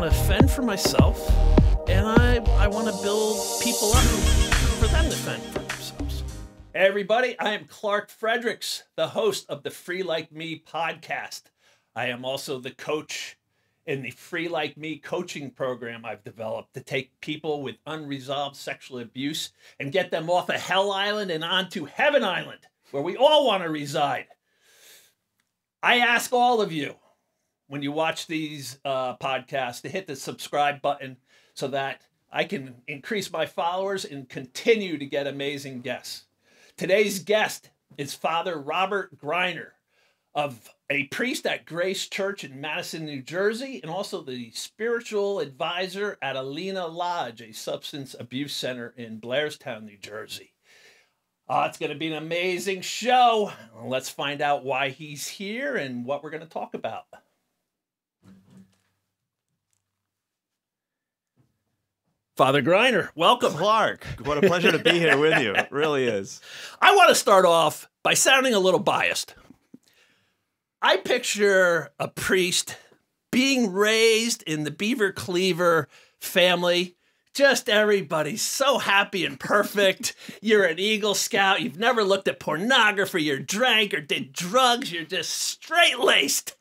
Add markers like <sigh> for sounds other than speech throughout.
want to fend for myself, and I I want to build people up for them to fend for themselves. Hey everybody, I am Clark Fredericks, the host of the Free Like Me podcast. I am also the coach in the Free Like Me coaching program I've developed to take people with unresolved sexual abuse and get them off of Hell Island and onto Heaven Island, where we all want to reside. I ask all of you when you watch these uh, podcasts to hit the subscribe button so that I can increase my followers and continue to get amazing guests. Today's guest is Father Robert Griner of a priest at Grace Church in Madison, New Jersey, and also the spiritual advisor at Alina Lodge, a substance abuse center in Blairstown, New Jersey. Uh, it's going to be an amazing show. Let's find out why he's here and what we're going to talk about. Father Griner, welcome. Clark, what a pleasure to be here with you. It really is. I want to start off by sounding a little biased. I picture a priest being raised in the Beaver Cleaver family. Just everybody's so happy and perfect. You're an Eagle Scout. You've never looked at pornography or drank or did drugs. You're just straight laced.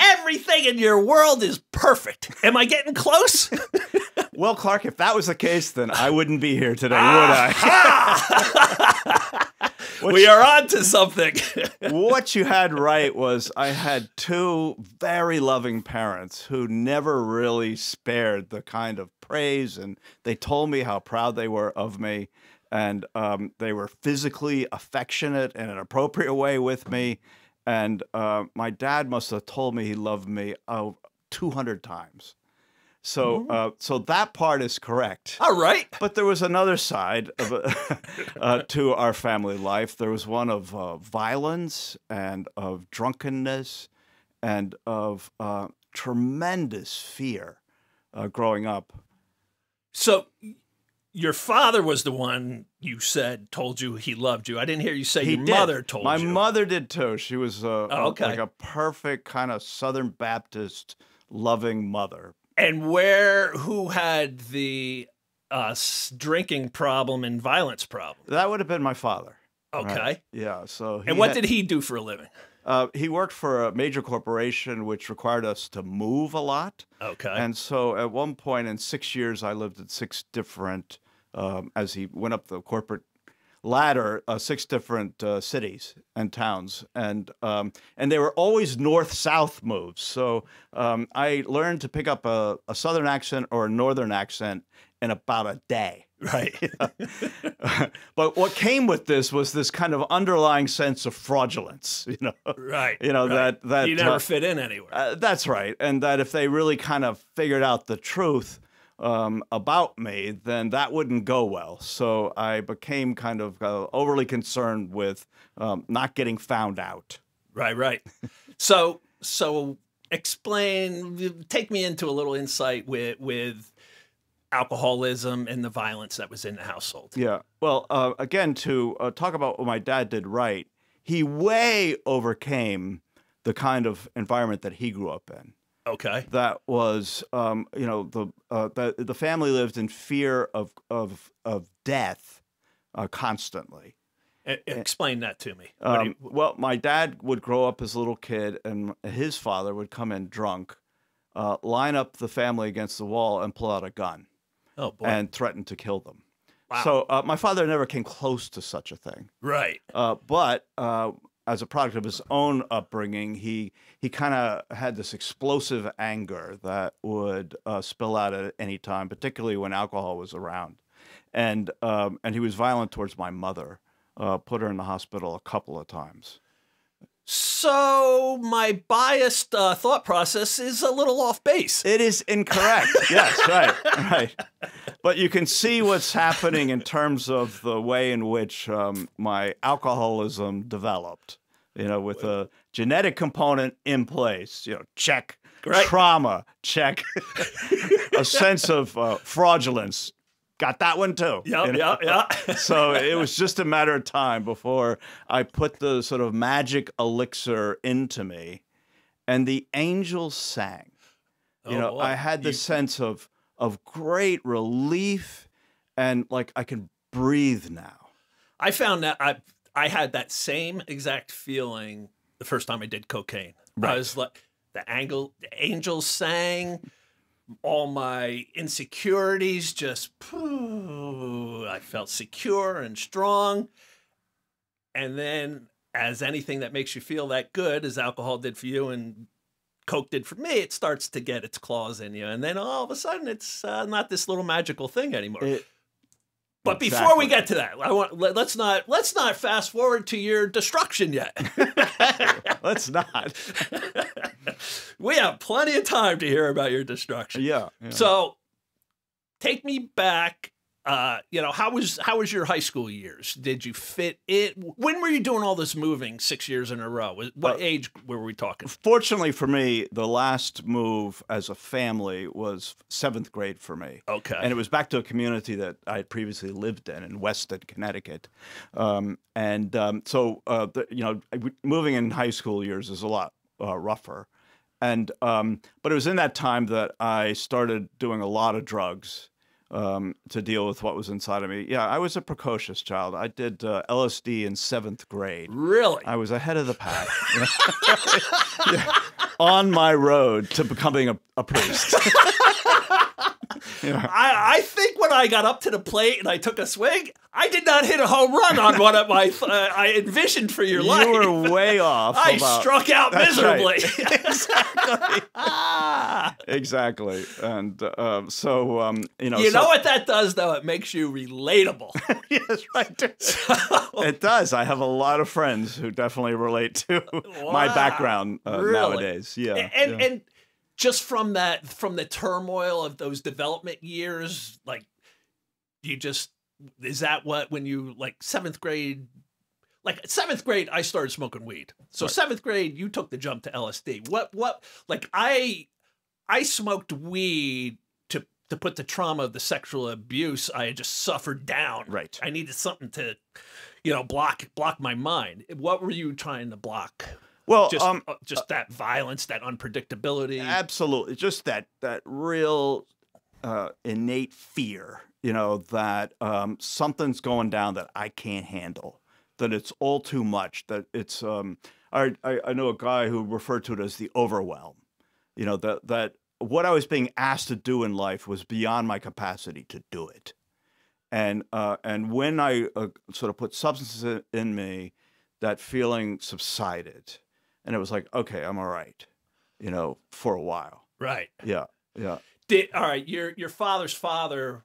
Everything in your world is perfect. Am I getting close? <laughs> well, Clark, if that was the case, then I wouldn't be here today, would I? <laughs> we are on to something. <laughs> what you had right was I had two very loving parents who never really spared the kind of praise, and they told me how proud they were of me. And um, they were physically affectionate in an appropriate way with me. And uh, my dad must have told me he loved me uh, 200 times. So, mm-hmm. uh, so that part is correct. All right. But there was another side of, <laughs> uh, to our family life. There was one of uh, violence and of drunkenness and of uh, tremendous fear uh, growing up. So, your father was the one you said told you he loved you. I didn't hear you say he your did. mother told My you. My mother did too. She was oh, okay. a, like a perfect kind of Southern Baptist loving mother and where who had the uh, drinking problem and violence problem? That would have been my father. Okay. Right? Yeah. So. and what had, did he do for a living? Uh, he worked for a major corporation which required us to move a lot. Okay. And so at one point in six years, I lived at six different, um, as he went up the corporate ladder uh, six different uh, cities and towns, and um, and they were always north south moves. So um, I learned to pick up a, a, southern accent or a northern accent in about a day. Right. <laughs> but what came with this was this kind of underlying sense of fraudulence. <laughs> You know. Right. You know right. that that you never uh, fit in anywhere. Uh, that's right, and that if they really kind of figured out the truth um, about me, then that wouldn't go well. So I became kind of uh, overly concerned with um, not getting found out. Right, right. so, so explain, take me into a little insight with with alcoholism and the violence that was in the household. Yeah. Well, uh, again, to uh, talk about what my dad did right, he way overcame the kind of environment that he grew up in. Okay. That was, um, you know, the uh, the the family lived in fear of of of death uh, constantly. explain that to me. Um, you... Well, my dad would grow up as a little kid, and his father would come in drunk, uh, line up the family against the wall, and pull out a gun. Oh, boy! and threaten to kill them. Wow. So uh, my father never came close to such a thing. Right. Uh, but uh, as a product of his own upbringing, he he kind of had this explosive anger that would uh, spill out at any time, particularly when alcohol was around, and um, and he was violent towards my mother. Uh, put her in the hospital a couple of times. So my biased uh, thought process is a little off base. It is incorrect. <laughs> yes, right, right. But you can see what's happening in terms of the way in which um, my alcoholism developed. You know, with a genetic component in place. You know, check. Right. Trauma, check. <laughs> a sense of uh, fraudulence, got that one too. Yeah, you know? yeah, yeah. <laughs> so it was just a matter of time before I put the sort of magic elixir into me, and the angels sang. You Oh, know, boy. I had the You- sense of of great relief and like I can breathe now. I found that I I had that same exact feeling the first time I did cocaine. I Right. was like the angle the angels sang, all my insecurities just pooh, I felt secure and strong. And then as anything that makes you feel that good as alcohol did for you and coke did for me, it starts to get its claws in you. And then all of a sudden it's uh, not this little magical thing anymore. It, But before we get to that, I want let, us not let's not fast forward to your destruction yet. <laughs> let's not. <laughs> we have plenty of time to hear about your destruction. yeah. yeah. So, take me back. Uh, you know how was how was your high school years? Did you fit it? When were you doing all this moving six years in a row? What Uh, age were we talking? Fortunately for me, the last move as a family was seventh grade for me. Okay, And it was back to a community that I had previously lived in in Weston, Connecticut. Um, and um, so, uh, the, you know, moving in high school years is a lot uh, rougher. And um, but it was in that time that I started doing a lot of drugs um, to deal with what was inside of me. Yeah, I was a precocious child. I did uh, LSD in seventh grade. really? I was ahead of the pack. <laughs> Yeah. On my road to becoming a, a priest. <laughs> I, I think when I got up to the plate and I took a swing, I did not hit a home run on what <laughs> I, uh, I envisioned for your life. You were way off. I about- struck out That's right. miserably. <laughs> exactly. exactly. And um, so, um, you know, you so- know what that does, though? It makes you relatable. <laughs> yes, right. It does. I have a lot of friends who definitely relate to my background uh, Really? nowadays. Yeah. and yeah. and just from that, from the turmoil of those development years, like you just is that what when you like seventh grade. Like seventh grade, I started smoking weed. So Right. seventh grade, you took the jump to LSD. What what like I I smoked weed to to put the trauma of the sexual abuse I had just suffered down. right. I needed something to, you know, block block my mind. What were you trying to block? Well, Just um, uh, that violence, that unpredictability. Absolutely, just that that real uh, innate fear, you know, that um, something's going down that I can't handle, that it's all too much, that it's. Um, I, I I know a guy who referred to it as the overwhelm, you know, that that what I was being asked to do in life was beyond my capacity to do it, and uh, and when I uh, sort of put substances in, in me, that feeling subsided, and it was like, okay, I'm all right you know, for a while. right. Yeah, yeah, Did all right. Your your father's father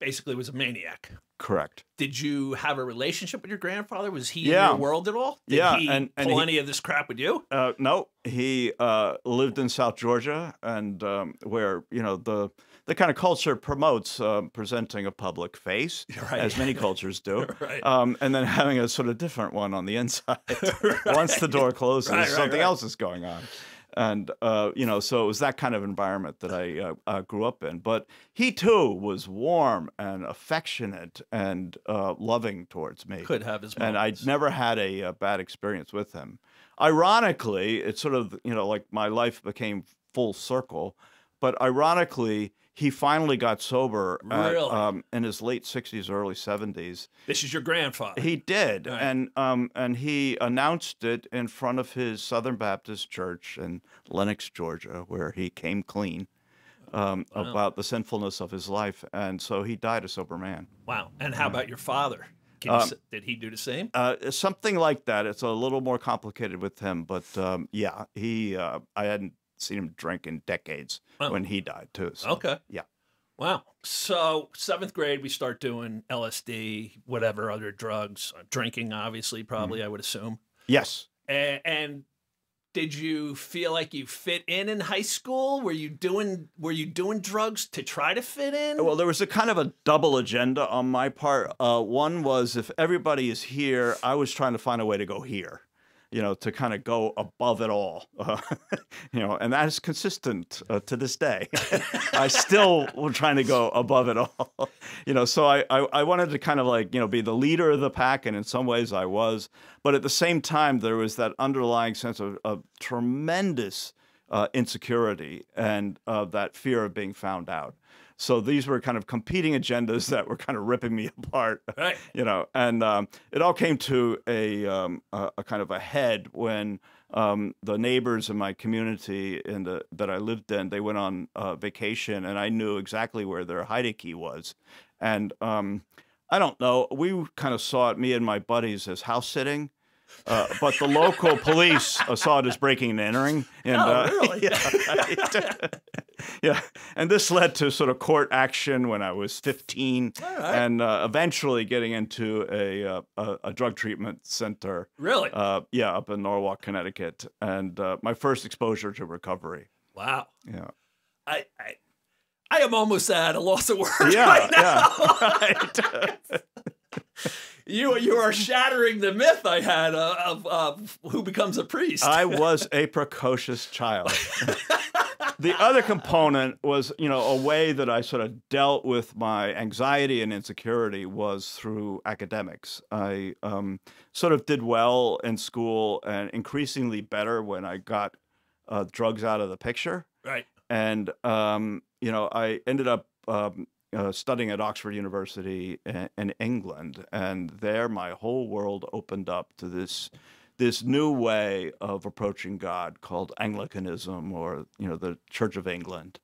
basically was a maniac. correct. Did you have a relationship with your grandfather? Was he Yeah. in your world at all? Did Yeah, he and- and pull he- any of this crap with you? Uh, no, he uh, lived in South Georgia, and um, where you know the the kind of culture promotes uh, presenting a public face, <laughs> Right. as many cultures do, <laughs> Right. um, and then having a sort of different one on the inside. <laughs> Once the door closes, Right, right, something right. else is going on. And uh, you know, so it was that kind of environment that I uh, uh, grew up in. But he too was warm and affectionate and uh, loving towards me. Could have his and I never had a, uh bad experience with him. Ironically, it's sort of you know like my life became full circle, but ironically, he finally got sober at, Really? um, in his late sixties, early seventies. This is your grandfather. He did, Right. and um, and he announced it in front of his Southern Baptist church in Lenox, Georgia, where he came clean um, Wow. about the sinfulness of his life, and so he died a sober man. wow. And how about your father? Can you Um, did he do the same? Uh, something like that. It's a little more complicated with him, but um, yeah, he. Uh, I hadn't seen him drink in decades Oh. when he died too. So. Okay. yeah. Wow. So seventh grade, we start doing LSD, whatever other drugs, uh, drinking, obviously, probably, Mm-hmm. I would assume. Yes. And, and did you feel like you fit in in high school? Were you doing Were you doing drugs to try to fit in? Well, there was a kind of a double agenda on my part. Uh, one was if everybody is here, I was trying to find a way to go here, you know, to kind of go above it all, <laughs> uh, you know, and that is consistent uh, to this day. <laughs> I still was trying to go above it all, <laughs> you know. So I, I I wanted to kind of like you know be the leader of the pack, and in some ways I was, but at the same time there was that underlying sense of, of tremendous uh, insecurity and uh, that fear of being found out. So these were kind of competing agendas that were kind of ripping me <laughs> apart, Right. you know. And um, it all came to a, um, a, a kind of a head when um, the neighbors in my community in the, that I lived in, they went on uh, vacation, and I knew exactly where their key was. And um, I don't know, we kind of saw it, me and my buddies, as house sitting. Uh, but the local police uh, saw it as breaking and entering. And, Oh, uh, really? <laughs> yeah, right. <laughs> yeah. And this led to sort of court action when I was 15 All right. and uh, eventually getting into a, uh, a, a drug treatment center. Really? Uh, yeah, up in Norwalk, Connecticut. And uh, my first exposure to recovery. wow. Yeah. I, I I am almost at a loss of words Yeah. right now. yeah. <laughs> right. You you are shattering the myth I had uh, of uh, who becomes a priest. I was a precocious child. <laughs> the other component was, you know, a way that I sort of dealt with my anxiety and insecurity was through academics. I um, sort of did well in school and increasingly better when I got uh, drugs out of the picture. right. And, um, you know, I ended up um, uh, studying at Oxford University in, in England. And there my whole world opened up to this this new way of approaching God called Anglicanism or, you know, the Church of England.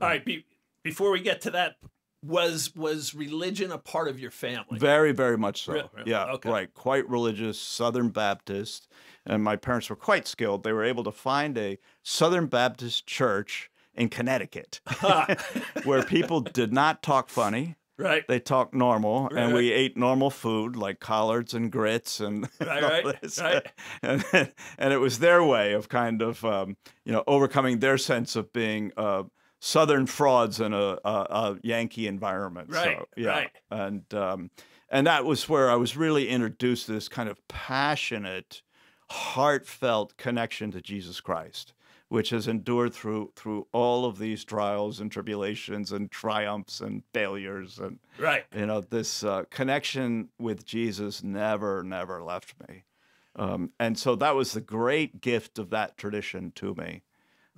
All right. Be, before we get to that, was was religion a part of your family? Very, very much so. Really? Yeah, Okay. right. Quite religious, Southern Baptist. And my parents were quite skilled. They were able to find a Southern Baptist church in Connecticut <laughs> <laughs> where people did not talk funny. right. They talked normal, Right, and we ate normal food like collards and grits and <laughs> Right, all this. And, and it was their way of kind of um, you know overcoming their sense of being uh, Southern frauds in a, a, a Yankee environment. Right, so, yeah. right. And um, and that was where I was really introduced to this kind of passionate, heartfelt connection to Jesus Christ which has endured through through all of these trials and tribulations and triumphs and failures and Right. you know this uh, connection with jesus never never left me um, and so that was the great gift of that tradition to me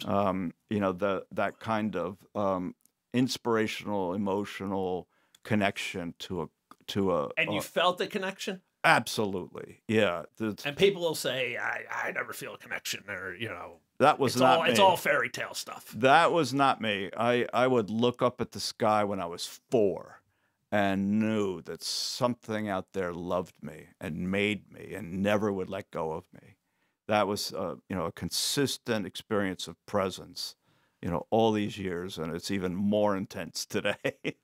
um, you know the that kind of um, inspirational emotional connection to a to a, And you a- felt the connection? absolutely yeah And people will say, I, I never feel a connection or, you know, that was it's not all it's all fairy tale stuff. That was not me. I, I would look up at the sky when I was four and knew that something out there loved me and made me and never would let go of me. That was, uh, you know, a consistent experience of presence, you know, all these years, and it's even more intense today.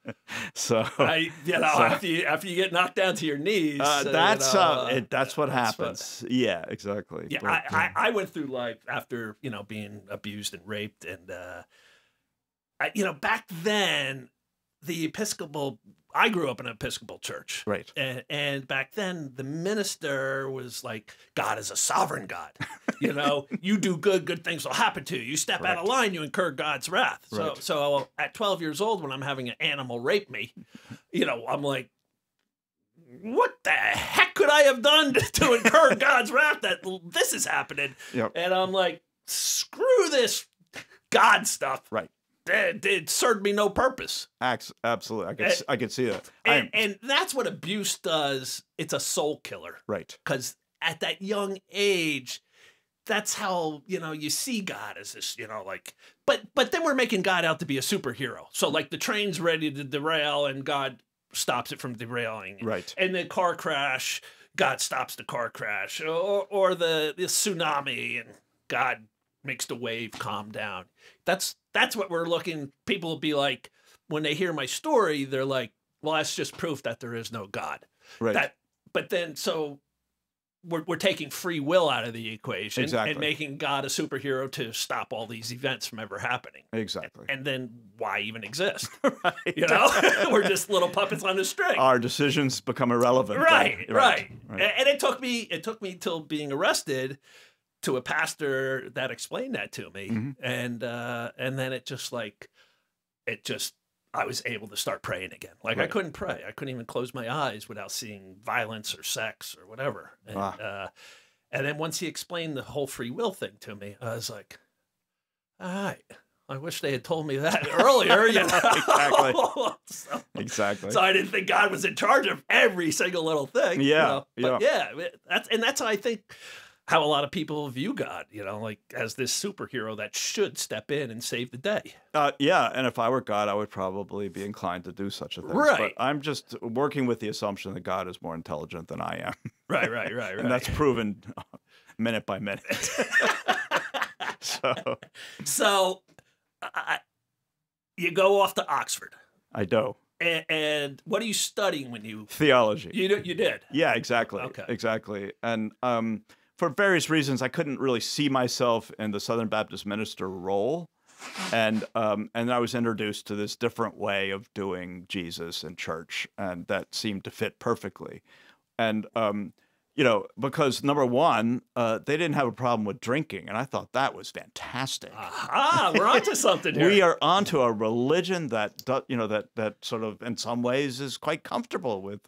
<laughs> so I, you know, So- after you after you get knocked down to your knees, uh, you that's know, uh, it, that's what that's what- happens. yeah, exactly. Yeah, But, I, I, uh, I went through life after you know being abused and raped, and uh, I, you know back then the Episcopal. I grew up in an Episcopal church, right. and, and back then the minister was like, "God is a sovereign God. <laughs> You know, you do good, good things will happen to you. You step out of line, you incur God's wrath." So, Right. so at 12 years old, when I'm having an animal rape me, you know, I'm like, what the heck could I have done to, to incur <laughs> God's wrath that this is happening? Yep. And I'm like, screw this God stuff. Right. It, it served me no purpose. Absolutely. I can eh, s- I could see that. And, and that's what abuse does. It's a soul killer. right. Because at that young age, that's how you know you see God as this, you know, like. But but then we're making God out to be a superhero. So like the train's ready to derail, and God stops it from derailing. Right. And the car crash, God stops the car crash, or or the, the tsunami, and God makes the wave calm down. That's that's what we're looking. People will be like when they hear my story, they're like, "Well, that's just proof that there is no God." Right. That, but then so we're we're taking free will out of the equation Exactly. and making God a superhero to stop all these events from ever happening. exactly. And then why even exist? <laughs> right. You know, <laughs> we're just little puppets on a string. Our decisions become irrelevant. then. right, right, right. And it took me it took me till being arrested to a pastor that explained that to me, Mhm. and uh, and then it just like it just I was able to start praying again. Like I couldn't pray, I couldn't even close my eyes without seeing violence or sex or whatever. And, uh, and then once he explained the whole free will thing to me, I was like, All right. I wish they had told me that <laughs> earlier. You know? Exactly. <laughs> so, Exactly. so I didn't think God was in charge of every single little thing. you Yeah, know? But yeah, that's and that's how I think how a lot of people view God. You know, like as this superhero that should step in and save the day. Uh, yeah, and if I were God, I would probably be inclined to do such a thing. Right. But I'm just working with the assumption that God is more intelligent than I am, Right, <laughs> right, right, right. and that's proven minute by minute. <laughs> <laughs> so so. I, you go off to Oxford, I do and, and what are you studying when you theology. you you did? Yeah, exactly. Okay. Exactly. And um, for various reasons, I couldn't really see myself in the Southern Baptist minister role. And um, and I was introduced to this different way of doing Jesus in church, and that seemed to fit perfectly. And um, you know, because number one, uh, they didn't have a problem with drinking, and I thought that was fantastic. Ah, we're onto something <laughs> here. We are onto a religion that you know that that sort of in some ways is quite comfortable with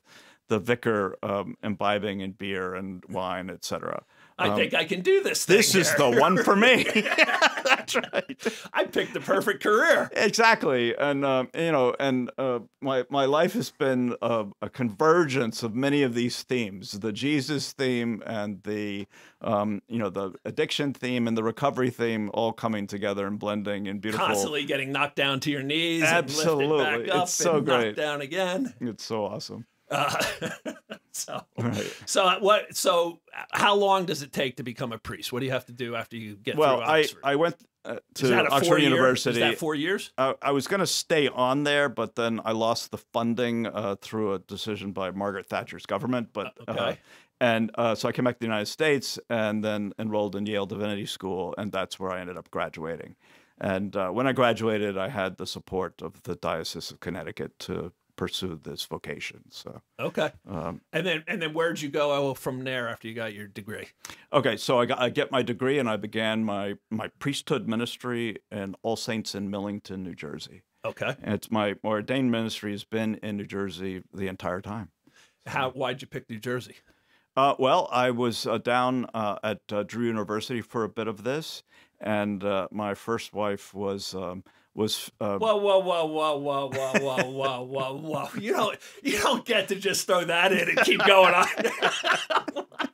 the vicar um, imbibing in beer and wine, etc. I think I can do this. Thing This is the one for me. <laughs> <laughs> That's right. I picked the perfect career. Exactly, and um, you know, and uh, my my life has been a, a convergence of many of these themes: the Jesus theme and the um, you know the addiction theme and the recovery theme, all coming together and blending in beautiful. Constantly getting knocked down to your knees Absolutely. and lifted back up It's so and great. knocked down again. It's so awesome. Uh, <laughs> so, Right. so what? So, how long does it take to become a priest? What do you have to do after you get Well, through I? I went uh, to Oxford year? University. Is that four years? I, I was going to stay on there, but then I lost the funding uh, through a decision by Margaret Thatcher's government. But Uh, okay. uh, and uh, so I came back to the United States and then enrolled in Yale Divinity School, and that's where I ended up graduating. And uh, when I graduated, I had the support of the Diocese of Connecticut to pursue this vocation. So, Okay. um, And then, and then, where'd you go oh, from there after you got your degree? okay, so I, got, I get my degree, and I began my my priesthood ministry in All Saints in Millington, New Jersey. Okay. And it's my ordained ministry has been in New Jersey the entire time. How? Why'd you pick New Jersey? Uh, well, I was uh, down uh, at uh, Drew University for a bit of this, and uh, my first wife was um, was uh, Whoa, whoa, whoa, whoa, whoa, whoa, whoa, whoa, whoa, whoa! <laughs> You don't, you don't get to just throw that in and keep going on. <laughs>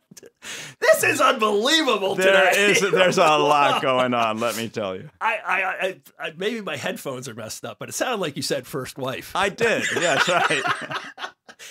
this is unbelievable there today. is there's a lot <laughs> going on. Let me tell you. I, I, I, I, maybe my headphones are messed up, but it sounded like you said first wife. I did, yes, right.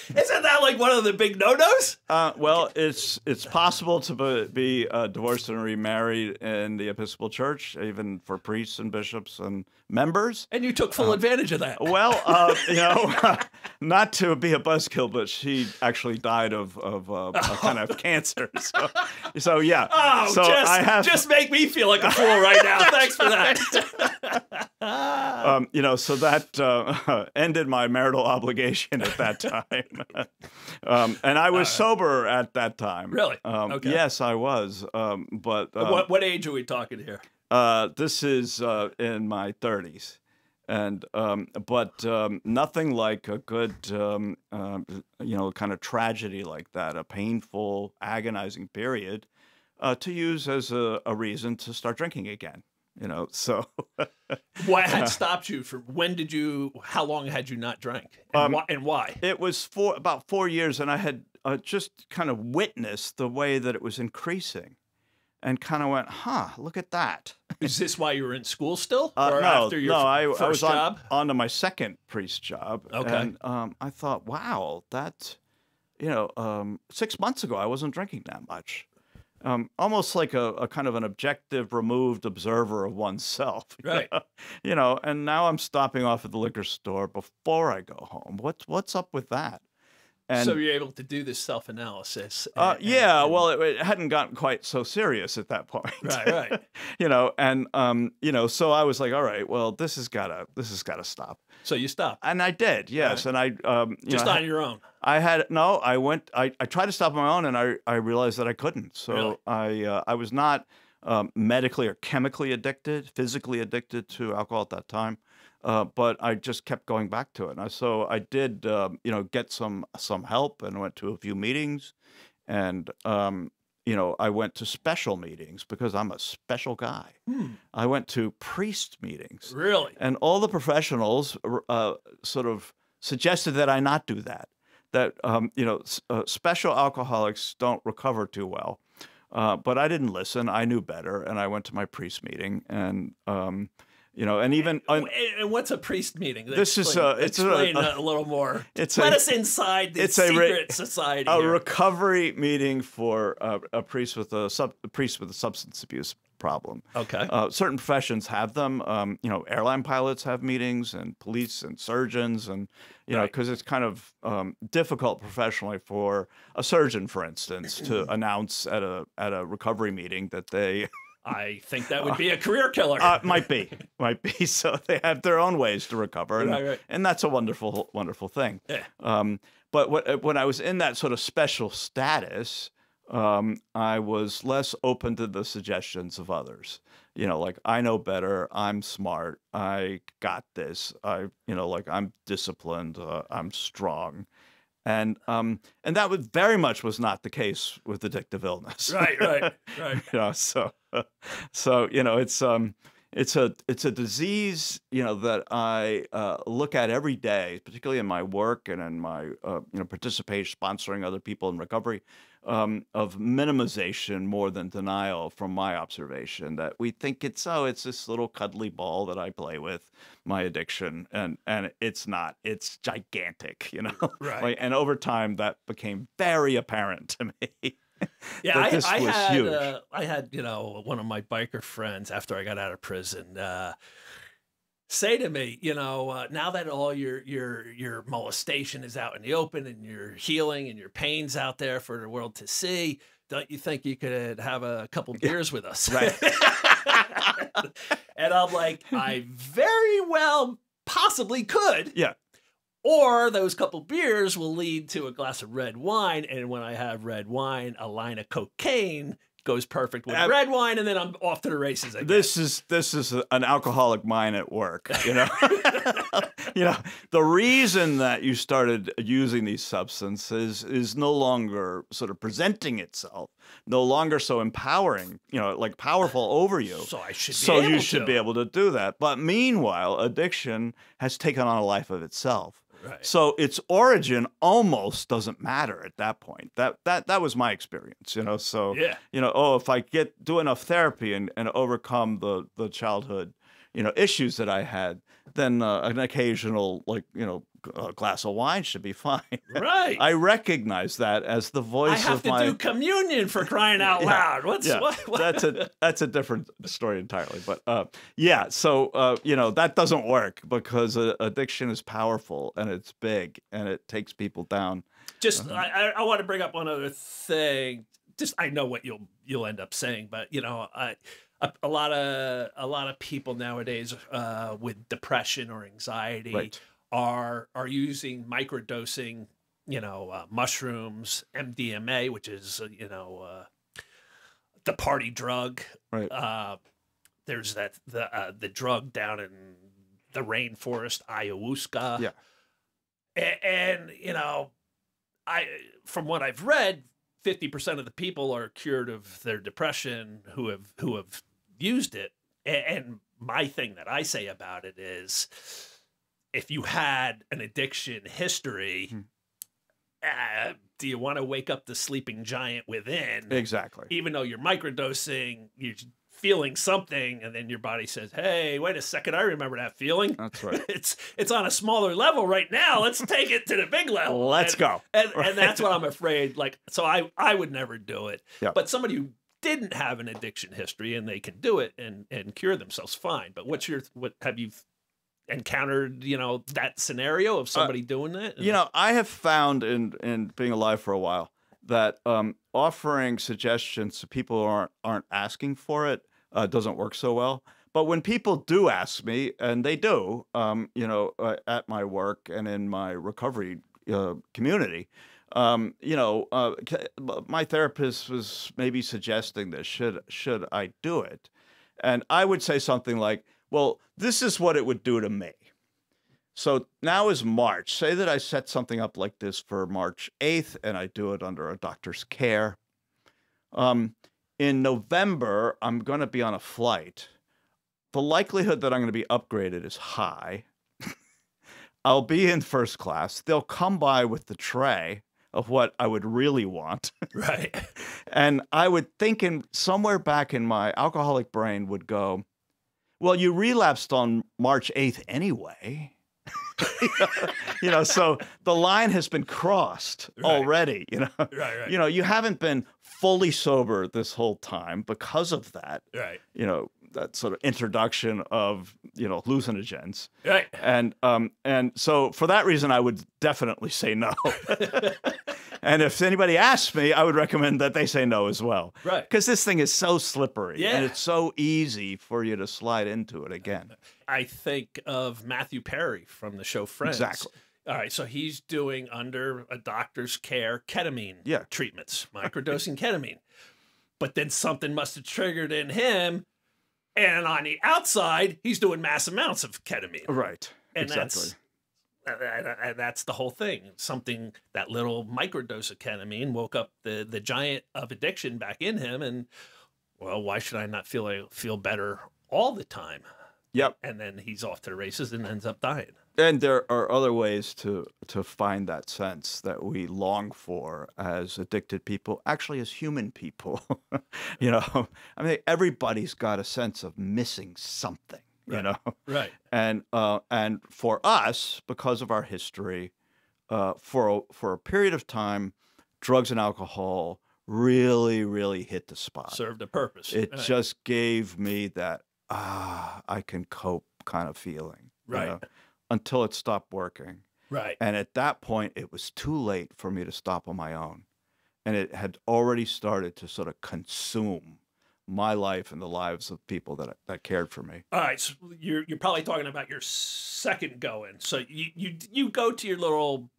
Isn't that like one of the big no-nos? Uh, well, it's it's possible to be, be uh, divorced and remarried in the Episcopal Church, even for priests and bishops and members. And you took full advantage of that. Well, uh, <laughs> you know, <laughs> not to be a buzzkill, but she actually died of of uh, a <laughs> kind of cancer. So, so yeah. Oh, so just, I have, just make me feel like a fool right now. Thanks for that. um, you know, so that uh, ended my marital obligation at that time. <laughs> um, and I was sober at that time. Really? Um, Okay. Yes, I was. Um, but um, what, what age are we talking here? Uh, this is uh, in my 30s. And um, but um, nothing like a good, um, um, you know, kind of tragedy like that, a painful, agonizing period, uh, to use as a, a reason to start drinking again. You know, so <laughs> What had stopped you from? When did you? How long had you not drank? And, Um, why, and why? it was for about four years, and I had uh, just kind of witnessed the way that it was increasing, and kind of went, "Huh, look at that." Is this why you were in school still, Uh, or no, after your no, I, I was on, job? on to my second priest job. Okay. And um, I thought, wow, that, you know, um, six months ago, I wasn't drinking that much. Um, almost like a, a kind of an objective, removed observer of oneself. <laughs> you Right. know? You know, and now I'm stopping off at the liquor store before I go home. What's what's up with that? And so you're able to do this self-analysis. uh, and- and- yeah, and- well, it, it hadn't gotten quite so serious at that <laughs> point. Right, right. <laughs> you know, and um, you know, so I was like, all right, well, this has gotta, this has gotta stop, so you stopped and I did, yes, and I, um, just know, on your own. I had no, I went, I, I tried to stop on my own, and I, I realized that I couldn't. So Really? I, uh, I was not um, medically or chemically addicted, physically addicted to alcohol at that time. Uh, but I just kept going back to it. And I, so I did, um, you know, get some some help and went to a few meetings, and um, you know, I went to special meetings because I'm a special guy. Hmm. I went to priest meetings, Really? and all the professionals uh, sort of suggested that I not do that. That um, you know, s- uh, special alcoholics don't recover too well. Uh, but I didn't listen. I knew better, and I went to my priest meeting, and um, you know, and even And, and what's a priest meeting? This is, Explain- uh, it's a- explain a- a, little more. it's Let a- us inside the it's a re- society. a here. recovery meeting for uh, a priest with a, sub, a priest with a substance abuse problem. okay. Uh, certain professions have them. Um, you know, airline pilots have meetings, and police and surgeons, and you know, because it's kind of um, difficult professionally for a surgeon, for instance, to <clears throat> announce at a at a recovery meeting that they <laughs> I think that would be a career killer. uh, might be <laughs> might be. <laughs> So they have their own ways to recover, and, Right, right. and that's a wonderful wonderful thing. Yeah. Um, but what, when I was in that sort of special status, um, I was less open to the suggestions of others. You know, like I know better. I'm smart. I got this. I, you know, like I'm disciplined. Uh, I'm strong, and um, and that was very much was not the case with addictive illness. right, right, <laughs> right. you know, so <laughs> so you know, it's um, it's a it's a disease you know that I uh, look at every day, particularly in my work and in my uh, you know participation, sponsoring other people in recovery, um, of minimization more than denial. From my observation, that we think it's oh, it's this little cuddly ball that I play with, my addiction, and and it's not. It's gigantic, <laughs> you know. Right. Like, and over time, that became very apparent to <laughs> me. Yeah, I, this I was had huge. Uh, I had you know one of my biker friends after I got out of prison uh, say to me, you know, uh, now that all your your your molestation is out in the open and your healing and your pains out there for the world to see, don't you think you could have a couple beers with us? Right. <laughs> and I'm like, I very well possibly could. Yeah. Or those couple beers will lead to a glass of red wine. And when I have red wine, a line of cocaine goes perfect with Ab- red wine. And then I'm off to the races again. This is this is an alcoholic mind at work. You know, <laughs> you know the reason that you started using these substances is no longer sort of presenting itself, no longer so empowering. You know, like powerful over you. so I should be So you should to. be able to do that. But meanwhile, addiction has taken on a life of itself. Right. So its origin almost doesn't matter at that point. That that that was my experience, you know. So Yeah. you know, oh, if I get do enough therapy and, and overcome the the childhood, you know, issues that I had, then uh, an occasional like you know a glass of wine should be fine. <laughs> Right. I recognize that as the voice. I have of to my. do communion for crying out <laughs> Yeah. loud. What's yeah, what, what? that's a that's a different story entirely. But uh, yeah, so uh, you know that doesn't work because uh, addiction is powerful and it's big and it takes people down. just. I, I, I want to bring up one other thing. Just I know what you'll you'll end up saying, but you know, I a, a lot of a lot of people nowadays uh, with depression or anxiety Right. Are are using microdosing, you know, uh, mushrooms, MDMA, which is uh, you know uh, the party drug. Right. Uh, there's that the uh, the drug down in the rainforest, ayahuasca. Yeah. A- and you know, I from what I've read, fifty percent of the people are cured of their depression who have who have used it. And my thing that I say about it is, if you had an addiction history, Hmm. uh, do you want to wake up the sleeping giant within? Exactly. Even though you're microdosing, you're feeling something, and then your body says, "Hey, wait a second, I remember that feeling." That's right. <laughs> it's it's on a smaller level right now. Let's take it to the big level. <laughs> Let's And- go. And, Right. and that's what I'm <laughs> afraid. Like, so I I would never do it. Yeah. But somebody who didn't have an addiction history and they can do it and and cure themselves, fine. But what's your what have you encountered? You know that scenario of somebody doing that. Uh, You know, I have found in in being alive for a while that um, offering suggestions to people who aren't aren't asking for it uh, doesn't work so well. But when people do ask me, and they do, um, you know, uh, at my work and in my recovery uh, community, um, you know, uh, my therapist was maybe suggesting this: should should I do it? And I would say something like, "Well, this is what it would do to me." So now is March. Say that I set something up like this for March 8th and I do it under a doctor's care. Um, in November, I'm going to be on a flight. The likelihood that I'm going to be upgraded is high. <laughs> I'll be in first class. They'll come by with the tray of what I would really want. <laughs> Right. and I would think in somewhere back in my alcoholic brain would go, well, you relapsed on March 8th anyway. <laughs> you know, so the line has been crossed Right. already, you know. Right, right. You know, you haven't been fully sober this whole time because of that, Right. you know, that sort of introduction of, you know, hallucinogens. Right. And um and so for that reason I would definitely say no. <laughs> and if anybody asks me, I would recommend that they say no as well. Right. Because this thing is so slippery Yeah. and it's so easy for you to slide into it again. I think of Matthew Perry from the show Friends. Exactly. All right, so he's doing under a doctor's care ketamine Yeah. treatments, microdosing <laughs> ketamine. But then something must have triggered in him, and on the outside, he's doing mass amounts of ketamine. Right. And exactly. that's that's the whole thing. Something that little microdose of ketamine woke up the the giant of addiction back in him, and well, why should I not feel feel better all the time? Yep. And then he's off to the races and ends up dying. And there are other ways to to find that sense that we long for as addicted people, actually as human people. <laughs> you know, I mean, everybody's got a sense of missing something. You know, Right. and uh, and for us, because of our history, uh, for a, for a period of time, drugs and alcohol really, really hit the spot. Served a purpose. It Right. just gave me that ah, I can cope kind of feeling. you Right. know, until it stopped working. right. And at that point, it was too late for me to stop on my own. And it had already started to sort of consume my life and the lives of people that, that cared for me. All right, so you're you're probably talking about your second going. So you you you go to your little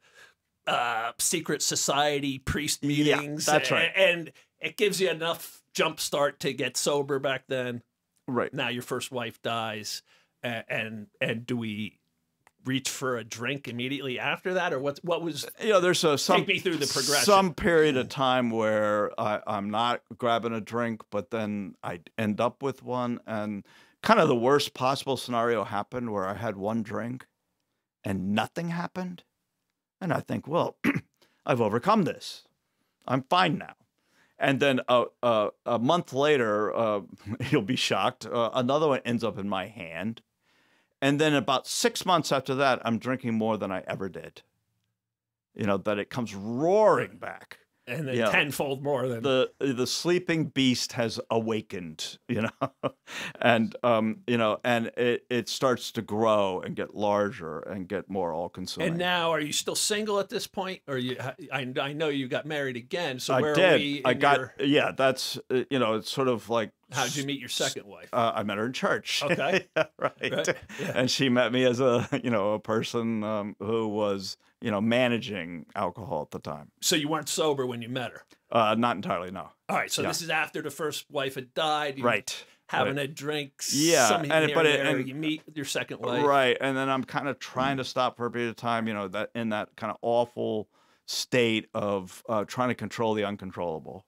uh, secret society priest Yeah, meetings. that's right. a- and it gives you enough jump start to get sober back then. Right. Now your first wife dies, and and, and do we reach for a drink immediately after that, or what? What was? You know, there's a some, Take me through the progression. Some period of time where I, I'm not grabbing a drink, but then I end up with one. And kind of the worst possible scenario happened where I had one drink and nothing happened. And I think, well, <clears throat> I've overcome this. I'm fine now. And then a, a, a month later, uh, <laughs> you'll be shocked, uh, another one ends up in my hand. And then about six months after that, I'm drinking more than I ever did. You know, that it comes roaring back. And then Yeah. tenfold more than The the sleeping beast has awakened, <laughs> you know, and um, you know, and it, it starts to grow and get larger and get more all consuming. And now, are you still single at this point, or you? I, I know you got married again. So I where did. are we? I got your- yeah. That's uh, you know, it's sort of like How did you meet your second wife? Uh, I met her in church. <laughs> Okay. Yeah, right. Right, yeah. And she met me as a you know a person um, who was you know managing alcohol at the time. so you weren't sober when you met her. Uh, not entirely, no. All right. So Yeah. this is after the first wife had died. You Right. Having a drink. Yeah, and here but and it- there, and- you meet your second wife. Right. And then I'm kind of trying to stop for a period of time, you know, that in that kind of awful state of uh, trying to control the uncontrollable,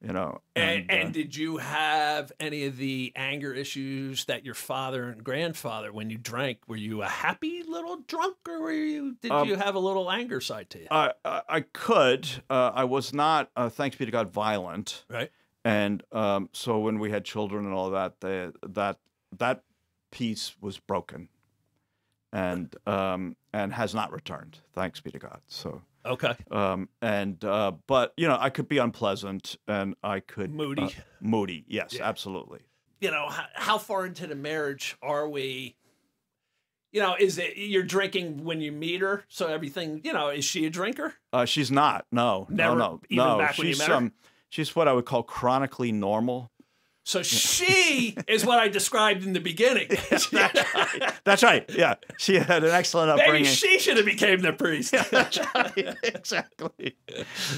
you know. And, uh, and did you have any of the anger issues that your father and grandfather, when you drank, were you a happy little drunk, or were you? Did Um, you have a little anger side to you? I, I, I could. Uh, I was not, uh, thanks be to God, violent. right. And um, so when we had children and all that, they, that that piece was broken, and um, and has not returned. Thanks be to God. So Okay. um, and uh, but you know I could be unpleasant and I could Moody. uh, moody. Yes, Yeah. absolutely. you know, how, how far into the marriage are we? You know, is it you're drinking when you meet her? So everything, you know, is she a drinker? Uh, she's not. No, Never- no, no, even no. back when you she's met her? um, she's what I would call chronically normal. So she is what I described in the beginning. <laughs> That's right. that's, right. Yeah, she had an excellent upbringing. Maybe she should have became the priest. <laughs> That's right. exactly.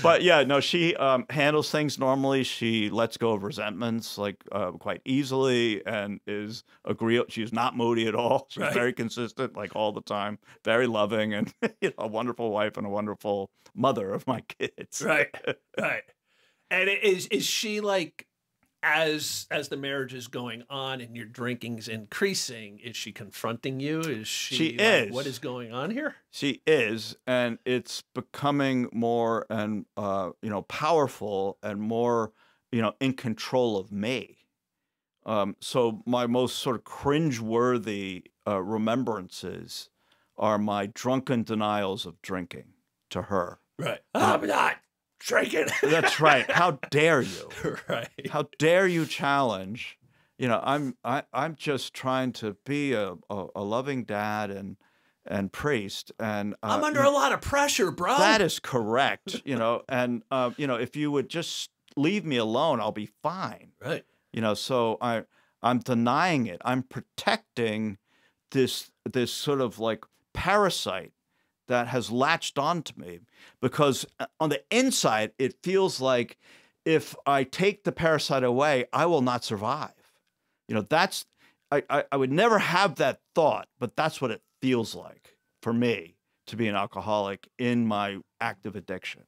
But yeah, no, she um, handles things normally. She lets go of resentments like uh, quite easily and is agreeable. She's not moody at all. She's Right. very consistent, like all the time. Very loving and <laughs> you know, a wonderful wife and a wonderful mother of my kids. right, right. And is is she like as as the marriage is going on and your drinking's increasing, is she confronting you? Is she, She like, is. what is going on here? She is, and it's becoming more and uh, you know powerful and more you know in control of me. Um, so my most sort of cringeworthy uh, remembrances are my drunken denials of drinking to her. Right. I'm not drinking. <laughs> That's right. How dare you? <laughs> right. How dare you challenge? You know, I'm I, I'm just trying to be a, a, a loving dad and and priest, and uh, I'm under a lot of pressure, bro. That is correct. You know, <laughs> and uh, you know, if you would just leave me alone, I'll be fine. right. You know, so I I'm denying it. I'm protecting this this sort of like parasite that has latched onto me because uh, on the inside it feels like if I take the parasite away, I will not survive. You know, that's I, I, I would never have that thought, but that's what it feels like for me to be an alcoholic in my active addiction.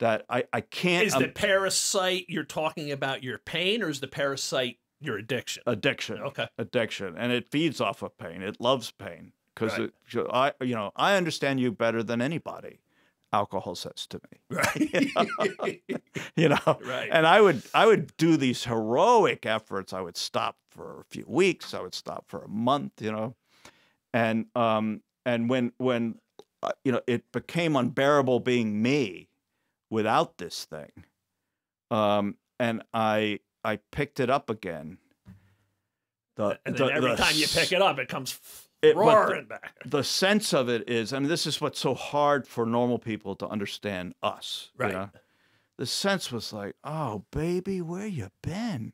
That I, I can't Is um, the parasite you're talking about your pain, or is the parasite your addiction? addiction. Okay. addiction and it feeds off of pain it loves pain because Right. i you know i understand you better than anybody alcohol says to me Right. <laughs> you know Right. and i would i would do these heroic efforts i would stop for a few weeks i would stop for a month you know and um and when when uh, you know it became unbearable being me without this thing um and i i picked it up again the, and then the- every the time you pick it up, it comes It- but the- back. the sense of it is, I mean, this is what's so hard for normal people to understand us. you Right. know? The sense was like, oh, baby, where you been?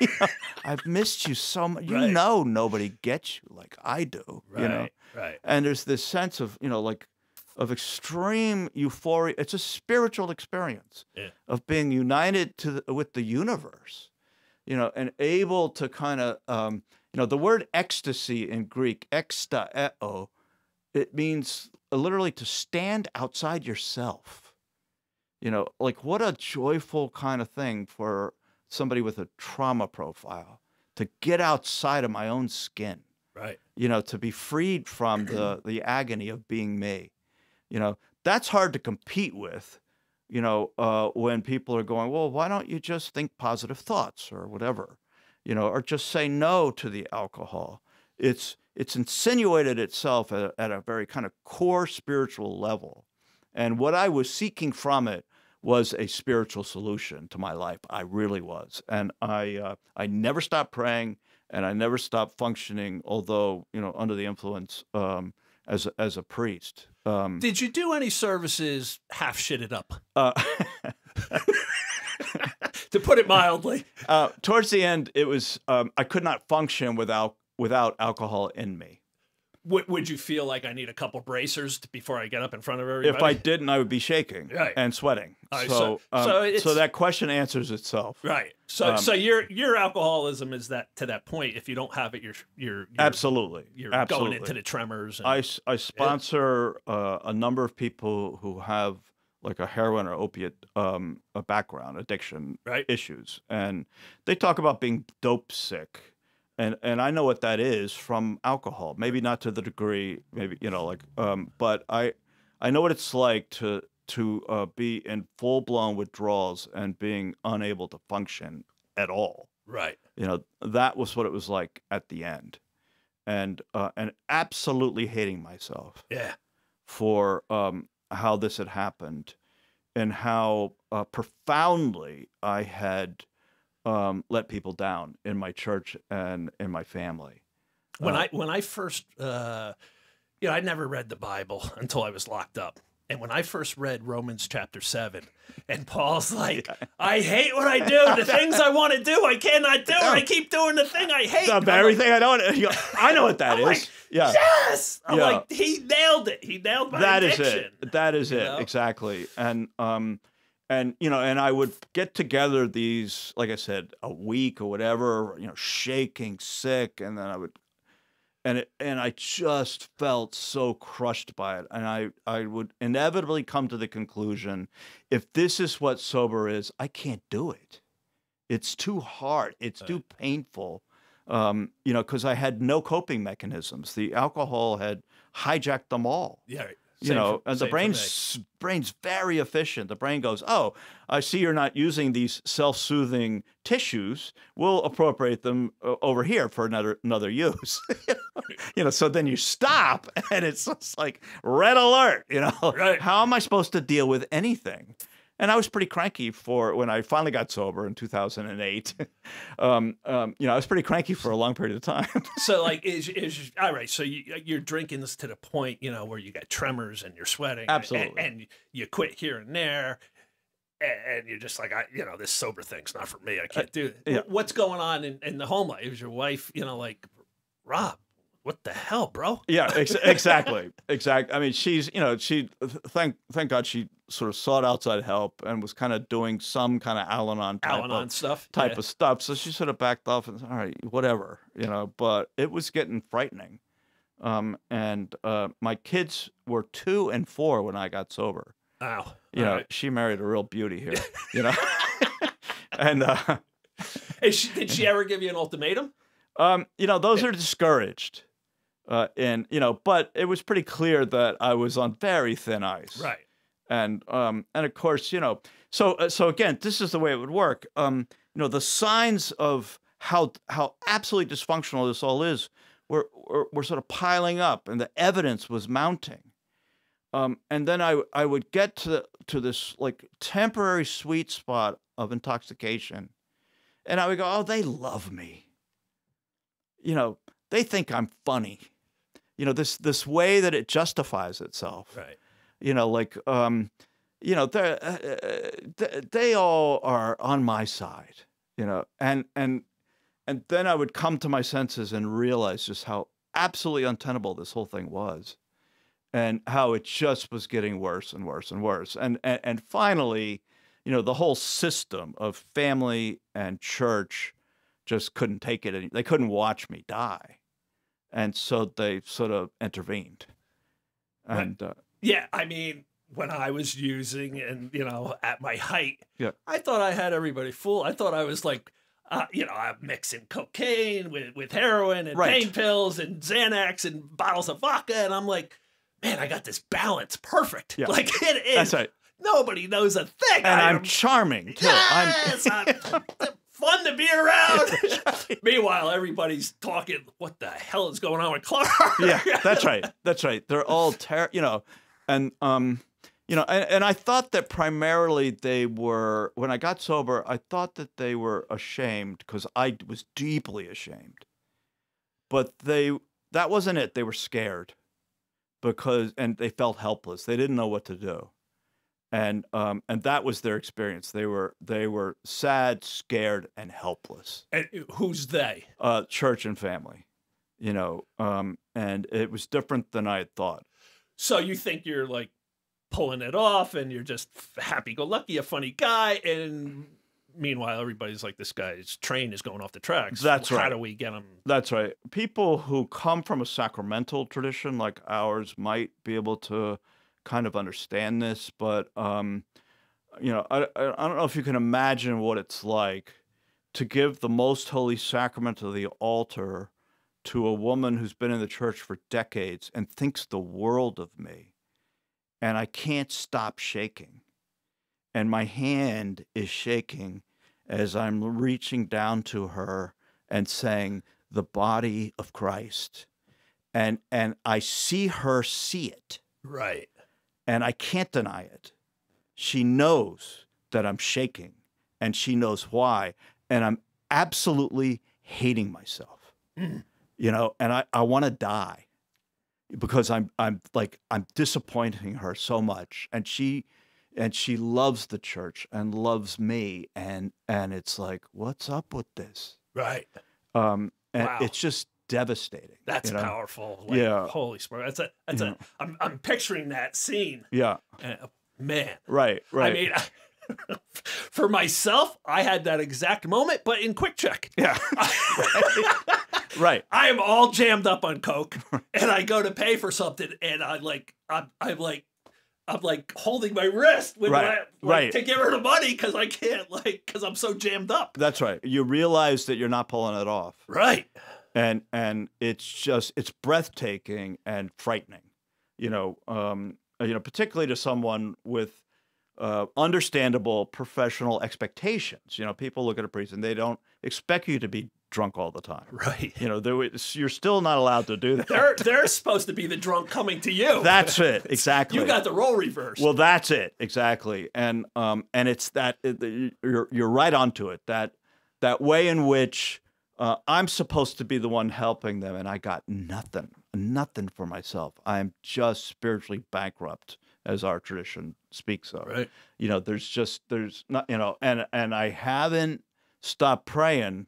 You <laughs> know, <laughs> I've missed you so much. You Right. know, nobody gets you like I do. Right. You know, Right. and there's this sense of, you know, like of extreme euphoria. It's a spiritual experience Yeah. of being united to the, with the universe, you know, and able to kind of, um, you know, the word ecstasy in Greek, ekstaeo, it means literally to stand outside yourself. You know, like what a joyful kind of thing for somebody with a trauma profile to get outside of my own skin Right. you know, to be freed from the <clears throat> the agony of being me. You know, that's hard to compete with. You know, uh, when people are going, well, why don't you just think positive thoughts or whatever, you know, or just say no to the alcohol? It's it's insinuated itself at a, at a very kind of core spiritual level, and what I was seeking from it was a spiritual solution to my life. I really was, and I uh, I never stopped praying and I never stopped functioning, although you know under the influence um, as a, as a priest. Um, Did you do any services half shitted up? uh, <laughs> To put it mildly. <laughs> uh, towards the end, it was um, I could not function without without alcohol in me. Would, would you feel like I need a couple bracers before I get up in front of everybody? If I didn't, I would be shaking Right. and sweating. Right, so, so- um, so so that question answers itself. right. So Um, so your your alcoholism is that to that point. If you don't have it, you're you're, you're Absolutely, You're absolutely. going into the tremors. And, I, I sponsor uh, a number of people who have like a heroin or opiate um, a background, addiction Right. issues, and they talk about being dope sick, and and I know what that is from alcohol. Maybe not to the degree, maybe you know, like, um, but I I know what it's like to to uh, be in full blown withdrawals and being unable to function at all right. you know that was what it was like at the end and uh, and absolutely hating myself Yeah. for um, how this had happened and how uh, profoundly I had um, let people down in my church and in my family. When Uh, I when I first uh you know, I never read the Bible <laughs> until I was locked up. And when I first read Romans chapter 7, and Paul's <laughs> like, I hate what I do. The things I want to do, I cannot do. I keep doing the thing I hate. The very like, thing I don't. I know what that is. like, yeah, Yes. I'm Yeah. like, he nailed it. He nailed my that is addiction. it. That is you it know? exactly. And um, and you know, and I would get together these, like I said, a week or whatever. You know, shaking, sick, and then I would, and it, and I just felt so crushed by it, and I I would inevitably come to the conclusion, if this is what sober is, I can't do it. It's too hard. It's too painful. Um, you know, because I had no coping mechanisms. The alcohol had hijacked them all Yeah. You Same know, for- the brain's brain's very efficient. The brain goes, "Oh, I see you're not using these self-soothing tissues. We'll appropriate them uh, over here for another another use." <laughs> you know, so then you stop, <laughs> and it's just like red alert. You know, Right. how am I supposed to deal with anything? And I was pretty cranky for when I finally got sober in 2008. <laughs> um, um, you know, I was pretty cranky for a long period of time. <laughs> So like is is all right. So you you're drinking this to the point you know where you got tremors and you're sweating. and- Absolutely. And, and you quit here and there, and, and you're just like I you know this sober thing's not for me. I can't do it. yeah. What's going on in, in the home life? Is your wife you know like Rob? What the hell, bro? Yeah, ex- <laughs> exactly, exactly. I mean, she's you know she thank thank God she sort of sought outside help and was kind of doing some kind of Al-Anon type Al-Anon of stuff. type Yeah. of stuff. So she sort of backed off and said, all right, whatever, you know. But it was getting frightening. Um, and uh, my kids were two and four when I got sober. Wow. You All know, right. she married a real beauty here. <laughs> You know, <laughs> and uh, she, did she ever give you an ultimatum? Um, you know, those are discouraged. Uh, and you know, but it was pretty clear that I was on very thin ice. Right. And um, and of course, you know, so uh, so again, this is the way it would work. Um, you know, the signs of how how absolutely dysfunctional this all is were were, were sort of piling up, and the evidence was mounting. Um, and then I I would get to to this like temporary sweet spot of intoxication, and I would go, oh, they love me. You know, they think I'm funny. You know, this this way that it justifies itself Right. You know like um you know they uh, they all are on my side you know and and and then i would come to my senses and realize just how absolutely untenable this whole thing was and how it just was getting worse and worse and worse. And and, and finally you know the whole system of family and church just couldn't take it any, they couldn't watch me die. And so they sort of intervened. Right. and uh, Yeah, I mean, when I was using and you know at my height, Yeah. I thought I had everybody fooled. I thought I was like, uh, you know, I'm mixing cocaine with with heroin and Right. pain pills and Xanax and bottles of vodka, and I'm like, man, I got this balance perfect. Yeah. Like <laughs> it is. That's right. Nobody knows a thing. And I I'm charming too. yes, I'm, <laughs> fun to be around. <laughs> Meanwhile, everybody's talking. What the hell is going on with Clark? Yeah, that's right. That's right. They're all ter- you know, and um, you know, and, and I thought that primarily they were when I got sober. I thought that they were ashamed because I was deeply ashamed, but they that wasn't it. They were scared because and they felt helpless. They didn't know what to do. And um, and that was their experience. They were they were sad, scared, and helpless. And who's they? uh, church and family, you know, um, and it was different than I had thought. So you think you're like pulling it off and you're just happy go lucky, a funny guy. And meanwhile, everybody's like, this guy's train is going off the tracks. That's How right. do we get him? That's right. People who come from a sacramental tradition like ours might be able to kind of understand this, but um, you know, I, I I don't know if you can imagine what it's like to give the most holy sacrament of the altar to a woman who's been in the church for decades and thinks the world of me, and I can't stop shaking, and my hand is shaking as I'm reaching down to her and saying the body of Christ. And and I see her see it Right. and I can't deny it. She knows that I'm shaking and she knows why and I'm absolutely hating myself. Mm. You know, and I I want to die because I'm I'm like I'm disappointing her so much and she and she loves the church and loves me and and it's like what's up with this? Right. Um, and Wow. it's just devastating. That's you know? powerful. Like, Yeah. Holy Spirit. That's a, that's Yeah. a, I'm, I'm picturing that scene. Yeah, Uh, man. right, right. I mean, <laughs> for myself, I had that exact moment, but in QuickChek. yeah, <laughs> <laughs> Right. <laughs> I am all jammed up on coke, <laughs> and I go to pay for something, and I'm like I'm I'm like I'm like holding my wrist when Right, I, like, right. to give her the money because I can't like because I'm so jammed up. That's right. You realize that you're not pulling it off. Right. and and it's just it's breathtaking and frightening you know um you know particularly to someone with uh, understandable professional expectations you know people look at a priest and they don't expect you to be drunk all the time Right. you know there was- you're still not allowed to do <laughs> that They're they're supposed to be the drunk coming to you. that's it <laughs> exactly you got the role reversed. well that's it exactly and um and it's that it, you're you're right onto it that that way in which uh, I'm supposed to be the one helping them, and I got nothing, nothing for myself. I'm just spiritually bankrupt, as our tradition speaks of. right. You know, there's just there's not, you know, and and I haven't stopped praying,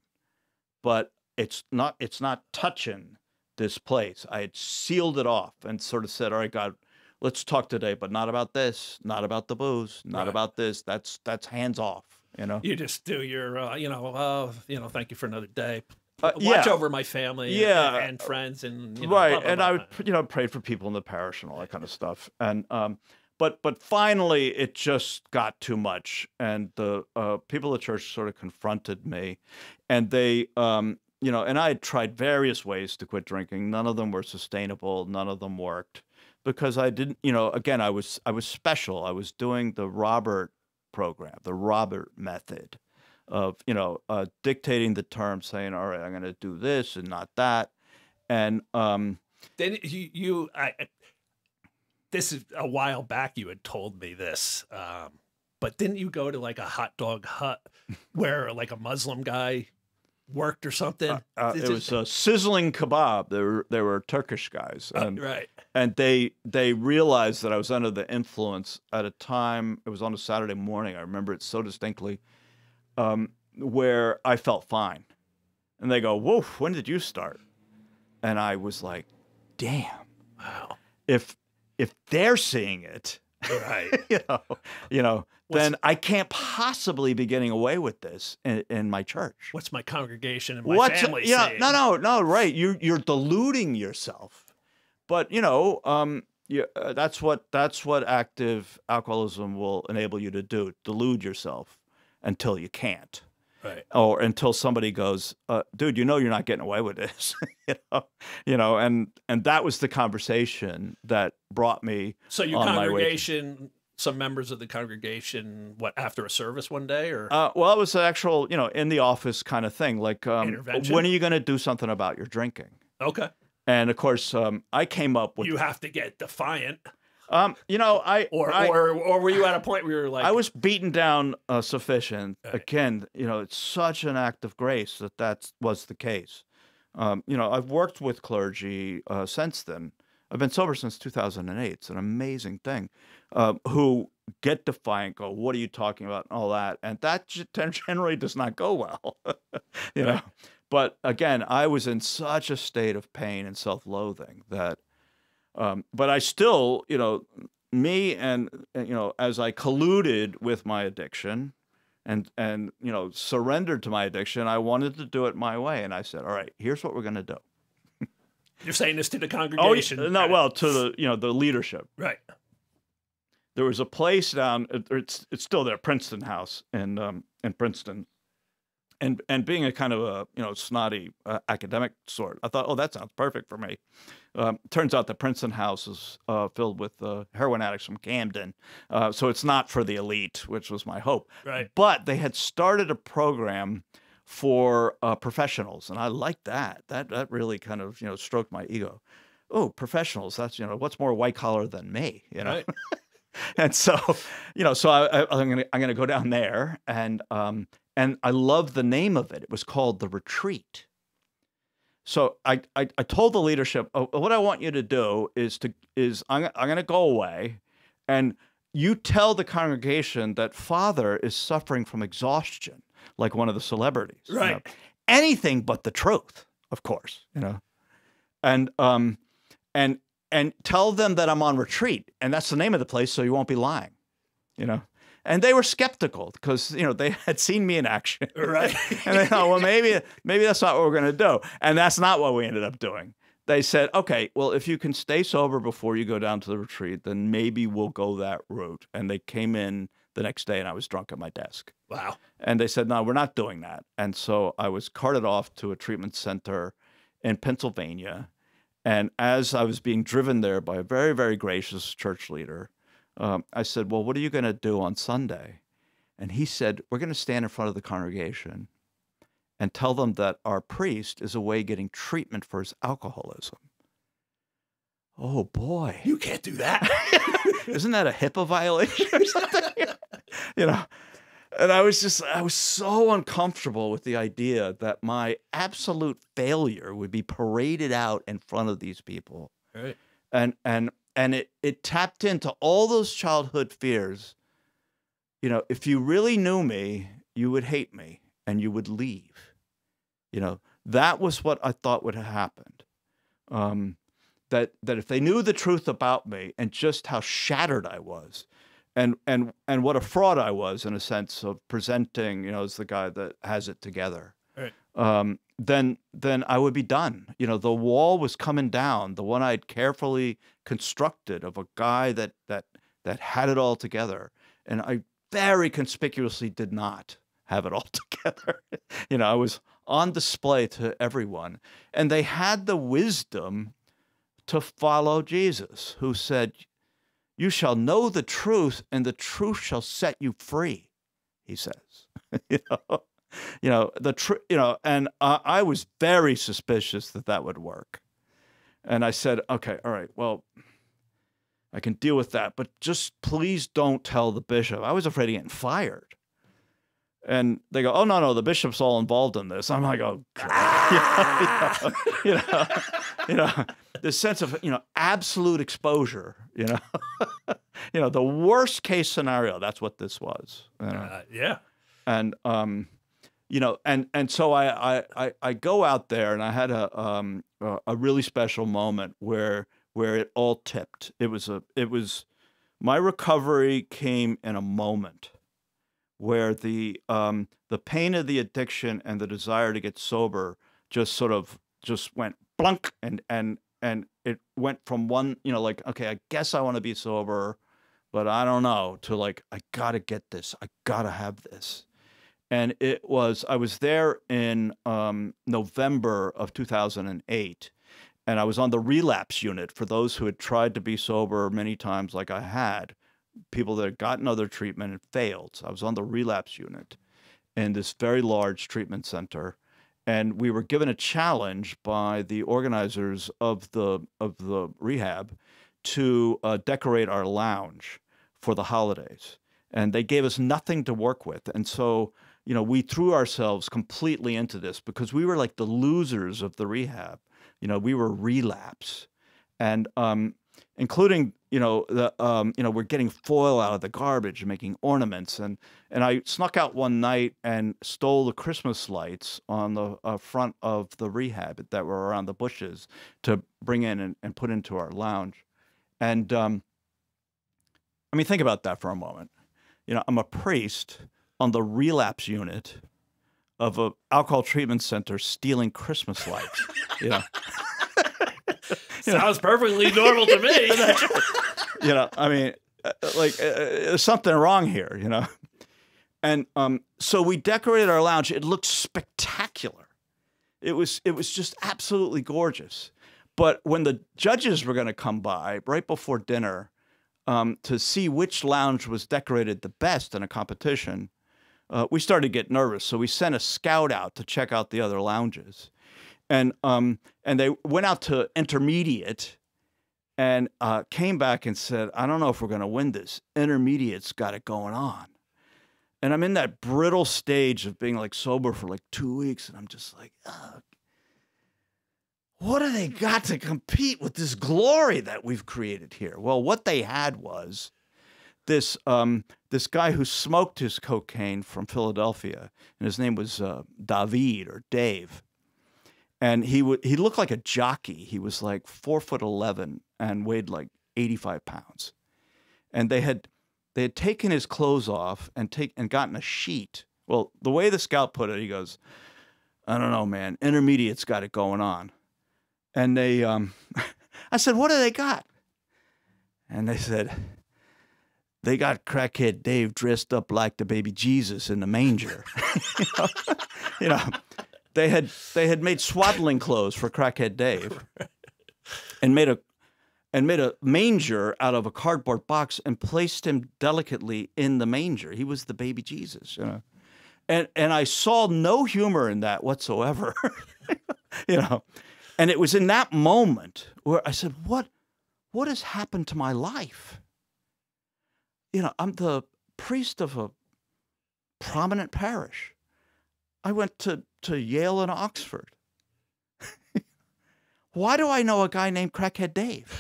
but it's not it's not touching this place. I had sealed it off and sort of said, "All right, God, let's talk today, but not about this, not about the booze, not Right. about this. That's that's hands off." You know. You just do your, uh, you know, uh, you know, thank you for another day. Uh, Watch yeah. over my family, and- Yeah. and, friends, and you know, right blah, blah, and blah, i would you know prayed for people in the parish and all that kind of stuff and um but but finally it just got too much and the uh, people of the church sort of confronted me and they um you know and i had tried various ways to quit drinking. None of them were sustainable. None of them worked because i didn't you know again i was i was special. I was doing the robert program the robert method of you know uh, dictating the terms saying all right i'm going to do this and not that and um Then you, you, I, I- this is a while back. You had told me this, um, but didn't you go to like a hot dog hut <laughs> where like a Muslim guy worked or something? Uh, It's it just- was a sizzling kebab. There were they were Turkish guys, uh, and right. and they they realized that I was under the influence at a time. It was on a Saturday morning. I remember it so distinctly, um, where I felt fine, and they go, "Whoa, when did you start?" And I was like, "Damn, Wow. if if they're seeing it." Right. <laughs> you know, you know, What's- then I can't possibly be getting away with this in, in my church. What's my congregation and my What's family yeah? saying? No, no, no. Right, you you're deluding yourself. But you know, um, you, uh, that's what that's what active alcoholism will enable you to do: delude yourself until you can't, Right. or until somebody goes, uh, "Dude, you know you're not getting away with this." <laughs> you know, you know, and and that was the conversation that brought me. So your on my way to- congregation, some members of the congregation, what after a service one day, or Uh, well, it was an actual, you know, in the office kind of thing. Like, um, when are you going to do something about your drinking? okay, And of course, um, I came up with you have to get defiant, Um, you know, I or I, or or were you at a point where you were like, I was beaten down uh, sufficient. Again, you know, it's such an act of grace that that was the case. Um, you know, I've worked with clergy uh, since then. I've been sober since 2008. It's an amazing thing. Uh, who get defiant, go, "What are you talking about?" and all that, and that <laughs> generally does not go well. <laughs> you know. But again, I was in such a state of pain and self-loathing that um, but I still, you know, me and uh, you know, as I colluded with my addiction, and and you know, surrendered to my addiction, I wanted to do it my way, and I said, all right, here's what we're going to do. <laughs> you're saying this to the congregation? Oh, congregation? no, well, to the you know the leadership. right, There was a place down. It's it's still there, Princeton House in um, in Princeton. And and being a kind of a you know snotty uh, academic sort, I thought, oh, that sounds perfect for me. Um, turns out the Princeton House is uh, filled with uh, heroin addicts from Camden, uh, so it's not for the elite, which was my hope. right. But they had started a program for uh, professionals, and I liked that. That that really kind of you know stroked my ego. Oh, professionals! That's you know what's more white collar than me, you know. Right. <laughs> and so, you know, so I, I, I'm gonna I'm gonna go down there, and um, and I love the name of it. It was called the Retreat. So I, I, I told the leadership, oh, what I want you to do is to is I'm, I'm going to go away, and you tell the congregation that Father is suffering from exhaustion, like one of the celebrities. you know. Right. Anything but the truth, of course. You know, and um, and and tell them that I'm on retreat, and that's the name of the place, so you won't be lying. You know. And they were skeptical because you know they <laughs> had seen me in action, Right. <laughs> and they thought, well, maybe maybe that's not what we're going to do, and that's not what we ended up doing. They said, okay, well, if you can stay sober before you go down to the retreat, then maybe we'll go that route. And they came in the next day, and I was drunk at my desk. Wow. And they said, no, we're not doing that. And so I was carted off to a treatment center in Pennsylvania. And as I was being driven there by a very, very gracious church leader, um, I said, well, what are you going to do on Sunday? And he said, we're going to stand in front of the congregation and tell them that our priest is away getting treatment for his alcoholism. Oh boy. You can't do that. <laughs> Isn't that a HIPAA violation or something? <laughs> you know, and I was just, I was so uncomfortable with the idea that my absolute failure would be paraded out in front of these people. right. And, and, and it, it tapped into all those childhood fears. You know, if you really knew me, you would hate me and you would leave. You know, that was what I thought would have happened. Um, that that if they knew the truth about me and just how shattered I was, and and and what a fraud I was in a sense of presenting, you know, as the guy that has it together. Um, then then I would be done. You know, the wall was coming down, the one I'd carefully constructed of a guy that that that had it all together, and I very conspicuously did not have it <laughs> all together. you know, I was on display to everyone, and they had the wisdom to follow Jesus, who said, You shall know the truth, and the truth shall set you free, he says. <laughs> you know, <laughs> you know, the tr- you know, and uh, I was very suspicious that that would work. And I said, okay, all right, well, I can deal with that, but just please don't tell the bishop. I was afraid of getting fired. And they go, oh no, no, the bishop's all involved in this. I'm like, oh, <laughs> God. <laughs> you know, you know, you know, this sense of you know absolute exposure. You know, you know, the worst case scenario. That's what this was. you know Uh, yeah. and um, you know, and and so I, I I go out there, and I had a um a really special moment where where it all tipped. It was a it was my recovery came in a moment where the um the pain of the addiction and the desire to get sober just sort of just went blunk and and and it went from one you know like okay I guess I want to be sober but I don't know to like I got to get this I got to have this and it was I was there in um, November of 2008, and I was on the relapse unit for those who had tried to be sober many times, like I had, people that had gotten other treatment and failed. So I was on the relapse unit in this very large treatment center, and we were given a challenge by the organizers of the of the rehab to uh, decorate our lounge for the holidays and they gave us nothing to work with and so you know we threw ourselves completely into this because we were like the losers of the rehab. You know we were relapse. And um including you know the um you know we're getting foil out of the garbage and making ornaments. And and I snuck out one night and stole the Christmas lights on the uh, front of the rehab that were around the bushes to bring in and, and put into our lounge. And um I mean think about that for a moment. You know I'm a priest on the relapse unit of a alcohol treatment center stealing Christmas lights <laughs> you <laughs> know Sounds perfectly normal to me. <laughs> you know, I mean, uh, like uh, uh, there's something wrong here, you know. And um, so we decorated our lounge. It looked spectacular. It was it was just absolutely gorgeous. But when the judges were going to come by right before dinner um, to see which lounge was decorated the best in a competition, uh, we started to get nervous. So we sent a scout out to check out the other lounges, and um, and they went out to intermediate and uh, came back and said, I don't know if we're going to win this. Intermediate's got it going on. And I'm in that brittle stage of being like sober for like two weeks. And I'm just like, Ugh. what do they got to compete with this glory that we've created here? Well, what they had was this, um, this guy who smoked his cocaine from Philadelphia, and his name was uh, David or Dave and he would he looked like a jockey. He was like four foot eleven and weighed like eighty five pounds, and they had they had taken his clothes off and take and gotten a sheet. Well, the way the scout put it, he goes, "I don't know, man. Intermediate's got it going on." And they, um, <laughs> I said, "What do they got?" And they said, "They got crackhead Dave dressed up like the baby Jesus in the manger." you, <laughs> know? <laughs> you know, they had they had made swaddling clothes for crackhead Dave, and made a and made a manger out of a cardboard box and placed him delicately in the manger. He was the baby Jesus, you know. And and I saw no humor in that whatsoever. <laughs> you know. And it was in that moment where I said, "What what has happened to my life?" You know, I'm the priest of a prominent parish. I went to, to Yale and Oxford. <laughs> Why do I know a guy named Crackhead Dave?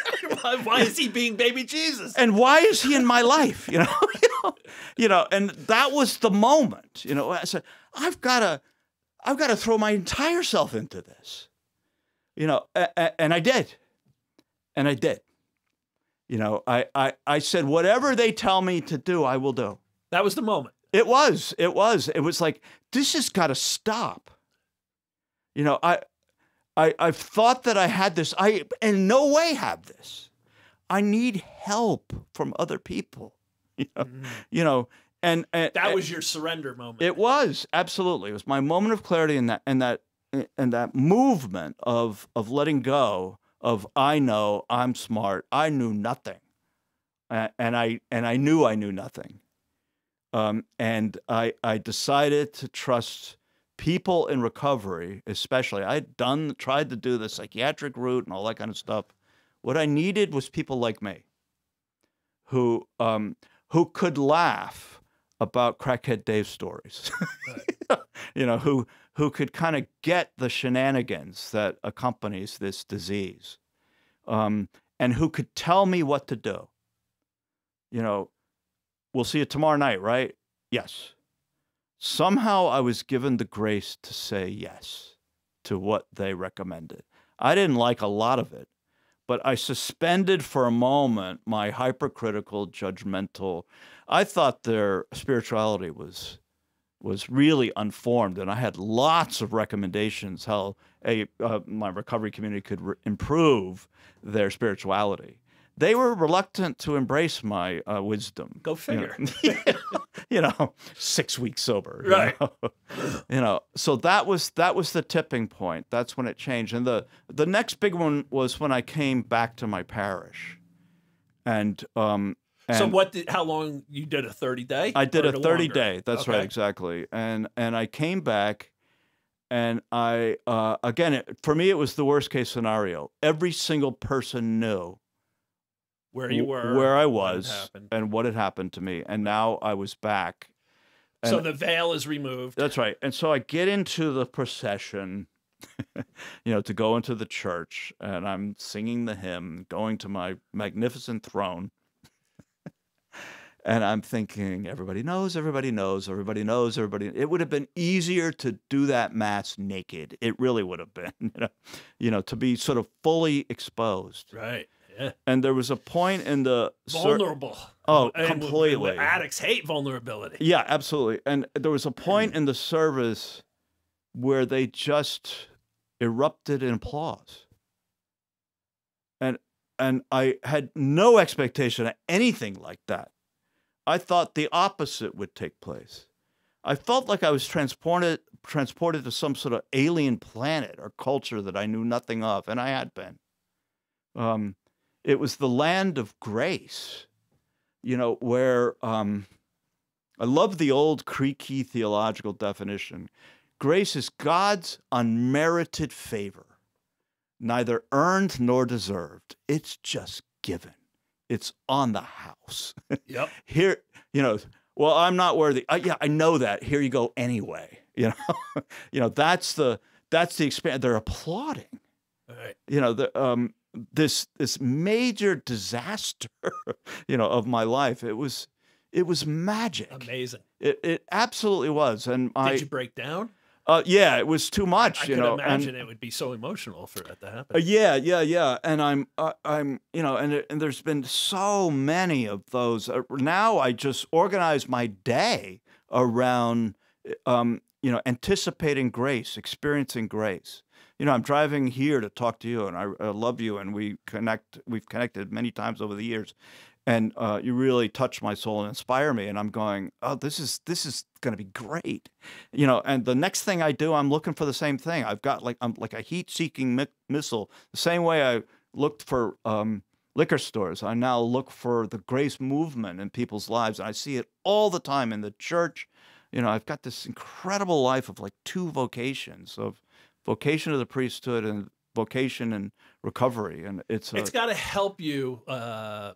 <laughs> why, why is he being baby Jesus? and why is he in my life? You know, <laughs> you know, you know, and that was the moment. You know, I said, I've got to, I've got to throw my entire self into this. You know, and I did, and I did. You know, I, I, I said, whatever they tell me to do, I will do. That was the moment. It was. It was. It was like this has got to stop. You know, I, I, I've thought that I had this. I in no way have this. I need help from other people. <laughs> You know, mm-hmm. you know, and, and That was your surrender moment. it was absolutely. It was my moment of clarity in that and that and that movement of of letting go of I know I'm smart. I knew nothing, and I and I knew I knew nothing. Um, and I I decided to trust people in recovery, especially. I had done tried to do the psychiatric route and all that kind of stuff. What I needed was people like me, who um, who could laugh about crackhead Dave stories. <laughs> you know, who who could kind of get the shenanigans that accompanies this disease, um, and who could tell me what to do. You know, we'll see you tomorrow night, right? Yes. Somehow I was given the grace to say yes to what they recommended. I didn't like a lot of it, but I suspended for a moment my hypercritical, judgmental. I thought their spirituality was was really unformed, and I had lots of recommendations how a uh, my recovery community could re- improve their spirituality. They were reluctant to embrace my uh, wisdom. Go you figure. know. <laughs> you know, six weeks sober. you Right. know? <laughs> you know, so that was that was the tipping point. That's when it changed. And the the next big one was when I came back to my parish, and um. And so what did how long you did a 30 day? I did a 30 longer? day. That's right, exactly. And and I came back, and I uh, again it, for me it was the worst case scenario. Every single person knew Where you were. where I was, happened. and what had happened to me. And now I was back. So the veil is removed. That's right. And so I get into the procession, <laughs> you know, to go into the church, and I'm singing the hymn, going to my magnificent throne. And I'm thinking, everybody knows, everybody knows, everybody knows, everybody. It would have been easier to do that mass naked. It really would have been, <laughs> you know, you know, to be sort of fully exposed. Right. Yeah. And there was a point in the Vulnerable. Oh, And completely. addicts hate vulnerability. Yeah, absolutely. And there was a point mm. in the service where they just erupted in applause. And and I had no expectation of anything like that. I thought the opposite would take place. I felt like I was transported transported to some sort of alien planet or culture that I knew nothing of, and I had been. Um, it was the land of grace, you know, where um, I love the old creaky theological definition. Grace is God's unmerited favor, neither earned nor deserved. It's just given. It's on the house. <laughs> Yep. Here, you know, well, I'm not worthy. Uh, yeah, I know that. Here you go anyway. <laughs> You know, you know, that's the that's the experience. They're applauding. Right. You know, the um this this major disaster, <laughs> you know, of my life. It was it was magic. Amazing. It it absolutely was, and I Did you break down? Uh, yeah, it was too much. I you could know, imagine and, it would be so emotional for that to happen. uh, yeah, yeah, yeah. And I'm, uh, I'm, you know, and and there's been so many of those. Uh, now I just organize my day around, um, you know, anticipating grace, experiencing grace. You know, I'm driving here to talk to you, and I, I love you, and we connect. We've connected many times over the years, and uh, you really touch my soul and inspire me. And I'm going, oh, this is this is going to be great, you know. And the next thing I do, I'm looking for the same thing. I've got like I'm like a heat-seeking mi- missile. The same way I looked for um, liquor stores, I now look for the grace movement in people's lives, and I see it all the time in the church. You know, I've got this incredible life of like two vocations of vocation of the priesthood and vocation and recovery, and it's a, it's got to help you uh,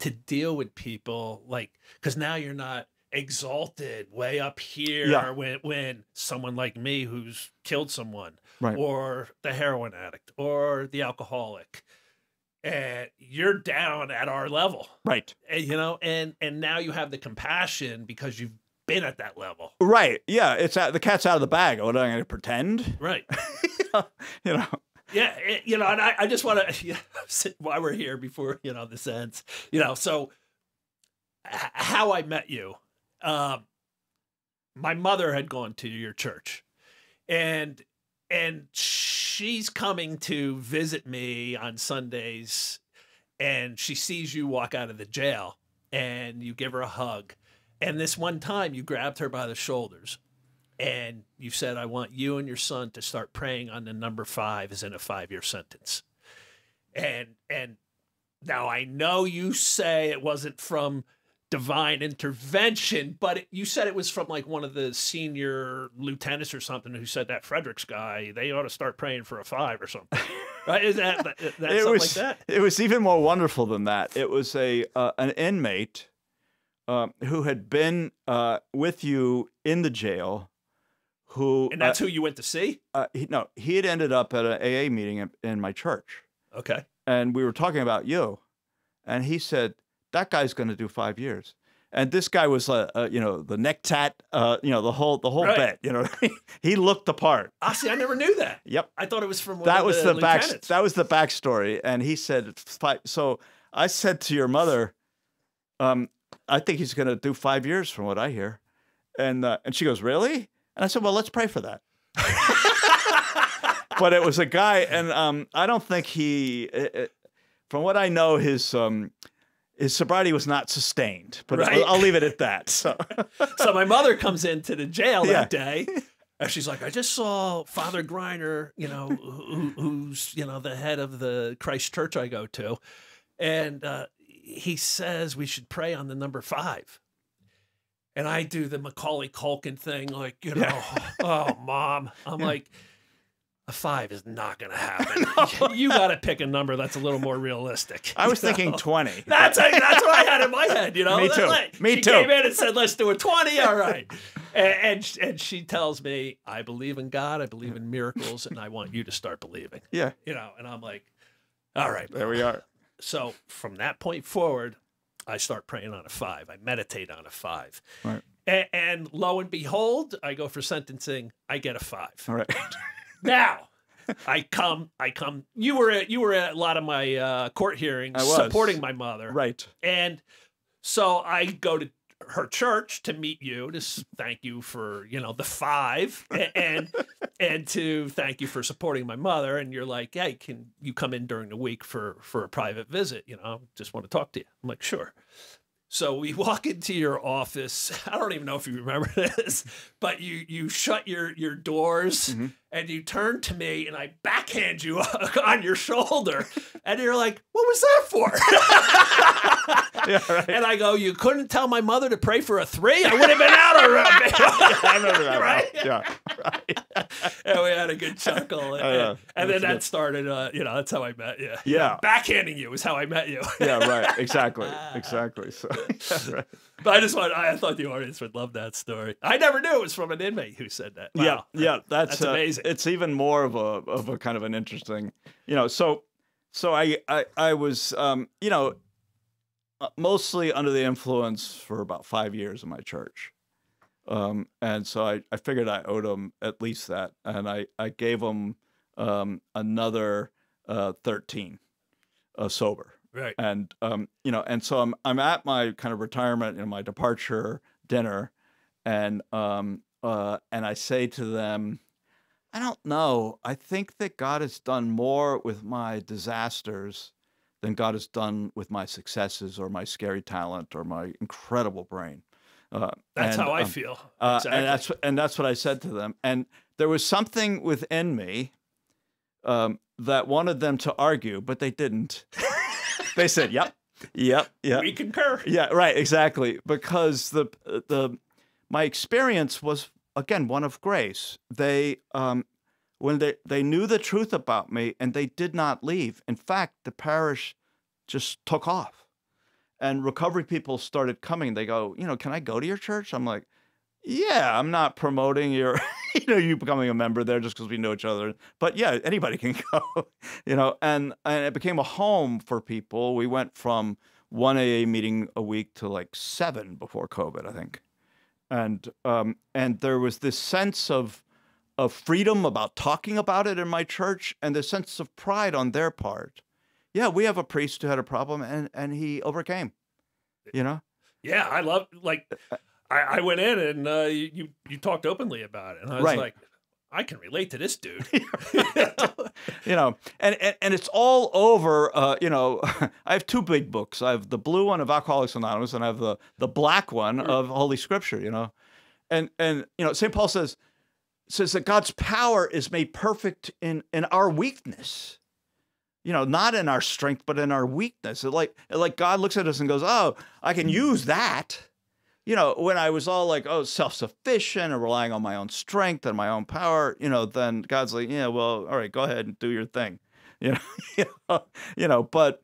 to deal with people like because now you're not exalted way up here Yeah. when when someone like me who's killed someone Right. or the heroin addict or the alcoholic and you're down at our level right. and, you know and and now you have the compassion because you've been at that level Right. Yeah. It's out, the cat's out of the bag. What am I going to pretend? right <laughs> you know. Yeah, it, you know, and I, I just want to, you know, while we're here before, you know, this ends, you know, so h- how I met you, um, my mother had gone to your church and, and she's coming to visit me on Sundays and she sees you walk out of the jail and you give her a hug. And this one time you grabbed her by the shoulders and you said, I want you and your son to start praying on the number five as in a five year sentence. And and now I know you say it wasn't from divine intervention, but it, you said it was from like one of the senior lieutenants or something who said that Fredericks guy, they ought to start praying for a five or something. <laughs> right? Is that, that that's it something was like that? it was even more wonderful than that. It was a uh, an inmate uh, who had been uh, with you in the jail. Who And that's who you went to see? uh, uh, he, no he had ended up at an AA meeting in, in my church, Okay. and we were talking about you, and he said that guy's going to do five years. And this guy was, uh, uh, you know, the neck tat, uh, you know, the whole the whole Right. bit. You know, <laughs> he looked the part. Ah, see, I never knew that. Yep. I thought it was from one that was the, the, back that was the backstory and he said five so i said to your mother um i think he's going to do five years from what i hear and uh, and she goes really and i said well let's pray for that <laughs> but it was a guy and um i don't think he it, it- from what i know his um his sobriety was not sustained but Right. I'll, I'll leave it at that <laughs> so so my mother comes into the jail Yeah. that day. And she's like, I just saw Father Griner, you know, who, who's, you know, the head of the Christ Church I go to. And uh, he says we should pray on the number five. And I do the Macaulay Culkin thing, like, you know, <laughs> oh, mom. I'm like, a five is not going <laughs> to happen. you got to pick a number that's a little more realistic. i was thinking 20 <laughs> That's that's what I had in my head, you know. Me too. like, Me she too. came in and said, "Let's do a 20. All right, and, and and she tells me, "I believe in God. I believe in miracles, and I want you to start believing." yeah You know, and I'm like, "All right." there we are So from that point forward, I start praying on a five. I meditate on a five, Right. A- and lo and behold, I go for sentencing. I get a five. all right <laughs> Now, I come, I come. You were at you were at a lot of my uh, court hearings supporting my mother, right and so I go to her church to meet you to thank you for you know the five and <laughs> and to thank you for supporting my mother. And you're like, hey, can you come in during the week for for a private visit? You know, just want to talk to you. I'm like, sure. So we <laughs> walk into your office. I don't even know if you remember <laughs> this, but you you shut your your doors Mhm. And you turn to me and I backhand you <laughs> on your shoulder, and you're like, "What was that for?" <laughs> yeah right and I go, "You couldn't tell my mother to pray for a three? I would have been out already." <laughs> I remember that. right? Yeah. Right. And we had a good chuckle, and, know. and then That's that started. Uh, you know, that's how I met you. Yeah. backhanding you is how I met you. Yeah. Right. Exactly. Exactly. So. Yeah, right. But I just want, I thought the audience would love that story. I never knew it was from an inmate who said that. Yeah. Wow. Yeah. <laughs> That's, That's uh, amazing. It's even more of a of a kind of an interesting, you know. So, so I I I was um you know, uh, mostly under the influence for about five years in my church. Um, and so I, I figured I owed him at least that, and I I gave him um, another uh, thirteen uh, sober. Right. And um, you know, and so I'm I'm at my kind of retirement, you know, my departure dinner, and um, uh, and I say to them, I don't know. I think that God has done more with my disasters than God has done with my successes or my scary talent or my incredible brain. Uh, That's and, how I um, feel. uh, exactly. And that's what- and that's what I said to them. And there was something within me um, that wanted them to argue, but they didn't. <laughs> they said, "Yep, yep, yep, we concur. yeah, right, exactly." Because the the my experience was again one of grace. They um, when they they knew the truth about me and they did not leave. In fact, the parish just took off, and recovery people started coming. They go, you know, can I go to your church? I'm like, yeah, I'm not promoting your, <laughs> you know, you becoming a member there just because we know each other. But yeah, anybody can <laughs> go, you know, and and it became a home for people. We went from one AA meeting a week to like seven before COVID, I think, and um and there was this sense of of freedom about talking about it in my church and the sense of pride on their part. Yeah, we have a priest who had a problem and and he overcame. Eh, you know? Yeah, I love like eh, eh, I, I went in and uh, you you talked openly about it, and I was Right. like, I can relate to this dude. <laughs> you know, and, and and it's all over. Uh, you know, <laughs> I have two big books. I have the blue one of Alcoholics Anonymous, and I have the the black one of Holy Scripture. You know, and and you know, Saint Paul says says that God's power is made perfect in in our weakness. You know, not in our strength, but in our weakness. It like like God looks at us and goes, "Oh, I can use that." You know, when I was all like, oh, self sufficient and relying on my own strength and my own power, you know, then God's like, yeah, well, all right, go ahead and do your thing, <laughs> you know, you know, but,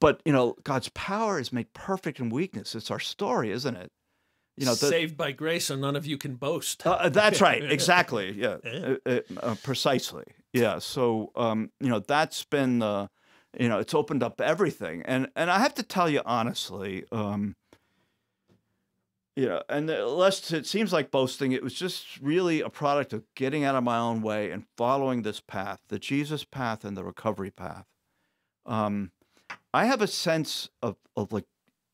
but you know, God's power is made perfect in weakness. It's our story, isn't it? You know, the, saved by grace, so none of you can boast. uh, that's right, <laughs> exactly, yeah, <laughs> Yeah. uh, uh, uh, precisely, yeah. So, um, you know, that's been, uh, you know, it's opened up everything, and and I have to tell you honestly, um, you know, and lest it seems like boasting, it was just really a product of getting out of my own way and following this path, the Jesus path and the recovery path. Um, I have a sense of, of like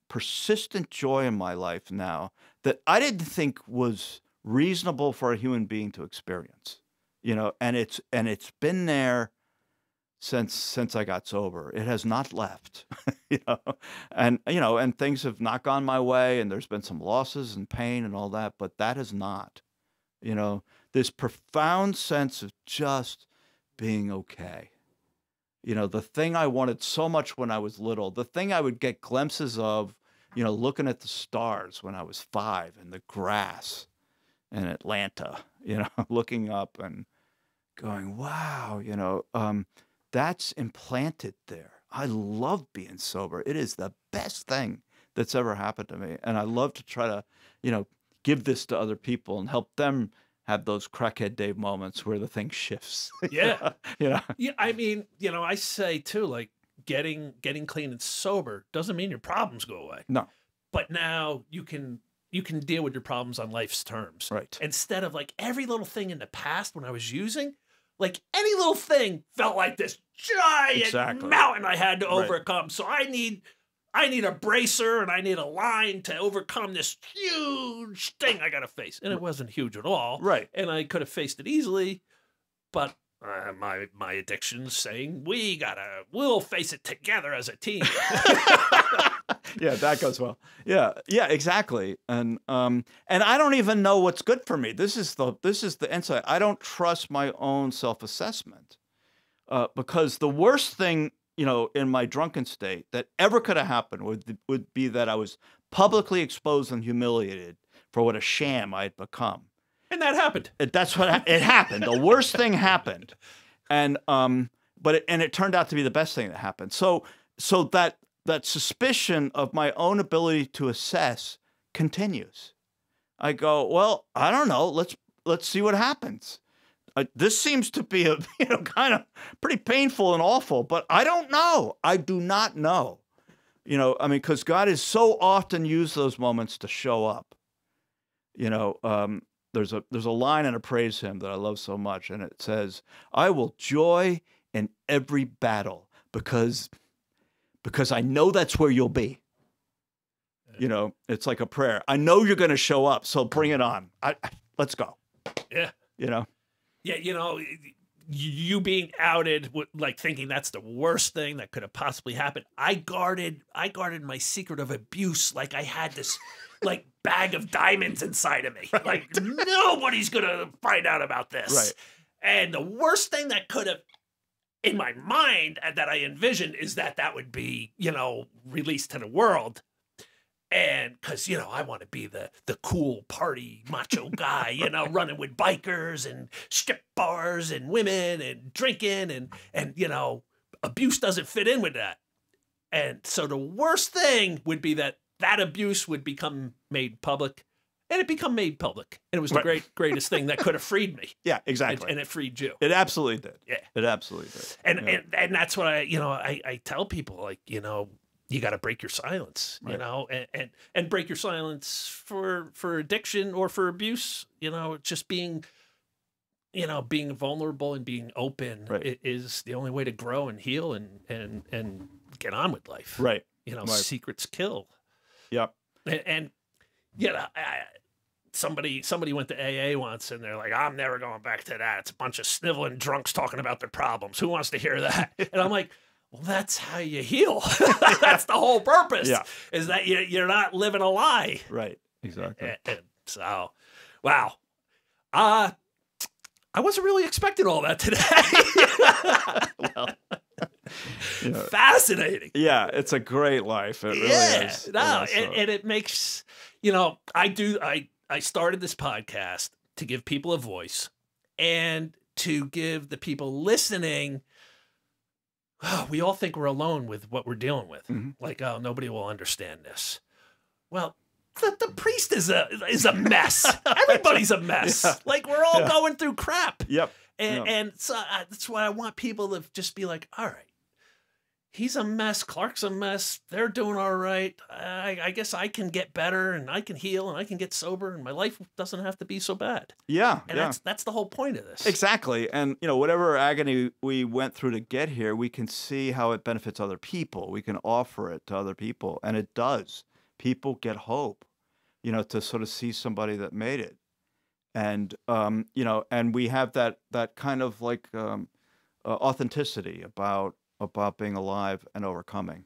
persistent joy in my life now that I didn't think was reasonable for a human being to experience. You know, and it's and it's been there since since I got sober. It has not left. <laughs> you know, and you know, and things have not gone my way, and there's been some losses and pain and all that, but that has not. You know, this profound sense of just being okay. You know, the thing I wanted so much when I was little, the thing I would get glimpses of, you know, looking at the stars when I was five and the grass in Atlanta, <laughs> you know, looking up and going, wow, you know, um, that's implanted there. I love being sober. It is the best thing that's ever happened to me. And I love to try to, you know, give this to other people and help them have those crackhead Dave moments where the thing shifts. <laughs> Yeah. you know, Yeah, I mean, you know, I say too, like getting getting clean and sober doesn't mean your problems go away. No. But now you can you can deal with your problems on life's terms. right. Instead of like every little thing in the past when I was using, like any little thing felt like this giant Exactly. mountain I had to Right. overcome. So I need I need a bracer and I need a line to overcome this huge thing I got to face. And it wasn't huge at all Right. and I could have faced it easily, but uh, my my addiction's saying we gotta we'll face it together as a team. <laughs> <laughs> yeah, that goes well. Yeah, yeah, exactly. And um, and I don't even know what's good for me. This is the this is the insight. I don't trust my own self assessment, uh, because the worst thing you know in my drunken state that ever could have happened would would be that I was publicly exposed and humiliated for what a sham I had become. And that happened. That's what ha- it happened. The worst thing happened, and um, but it, and it turned out to be the best thing that happened. So so that that suspicion of my own ability to assess continues. I go, well, I don't know. Let's let's see what happens. Uh, this seems to be a <laughs> you know kind of pretty painful and awful, but I don't know. I do not know. You know, I mean, because God has so often used those moments to show up You know, um, there's a there's a line in a praise hymn that I love so much, and it says, "I will joy in every battle because because I know that's where you'll be." You know, it's like a prayer. I know you're going to show up, so bring it on. I, I- let's go. Yeah. You know, Yeah, you know, you being outed, like thinking that's the worst thing that could have possibly happened. I guarded, I guarded my secret of abuse like I had this, like bag of diamonds inside of me. <laughs> Like nobody's gonna find out about this. Right. And the worst thing that could have, in my mind, uh, that I envisioned is that that would be, you know, released to the world. And because you know, I want to be the the cool party macho <laughs> guy, you know, running with bikers and strip bars and women and drinking and and you know, abuse doesn't fit in with that. And so the worst thing would be that that abuse would become made public, and it become made public, and it was the Right. great greatest thing that could have freed me, <laughs> yeah, exactly. and it freed you. it absolutely did. Yeah. it absolutely did. and Yeah. and and that's what I you know I I tell people like you know you got to break your silence you know and, and and break your silence for for addiction or for abuse you know just being you know being vulnerable and being open Right. is the only way to grow and heal and and and get on with life right. you know Right. secrets kill Yep. and, and you know I, somebody somebody went to AA once and they're like, I'm never going back to that. It's a bunch of sniveling drunks talking about their problems. Who wants to hear that? <laughs> And I'm like, well, that's how you heal. <laughs> that's the whole purpose. Yeah. Is that you, you're not living a lie. Right. Exactly. And, and so, wow. Uh, I wasn't really expecting all that today. <laughs> well, you know, Fascinating. yeah, it's a great life. It really yeah, is. no, Yeah, and, and it makes you know I do I I started this podcast to give people a voice and to give the people listening. Oh, we all think we're alone with what we're dealing with. Mhm. Like, oh, nobody will understand this. Well, the, the priest is a is a mess. <laughs> Everybody's a mess. Yeah. Like we're all Yeah. going through crap. Yep. And, Yeah. and so uh, that's why I want people to just be like, all right, he's a mess. Clark's a mess. They're doing all right. I, I guess I can get better and I can heal and I can get sober and my life doesn't have to be so bad. Yeah. And yeah. that's that's the whole point of this. Exactly. And, you know, whatever agony we went through to get here, we can see how it benefits other people. We can offer it to other people. And it does. People get hope, you know, to sort of see somebody that made it. And, um, you know, and we have that, that kind of like um, uh, authenticity about, about being alive and overcoming.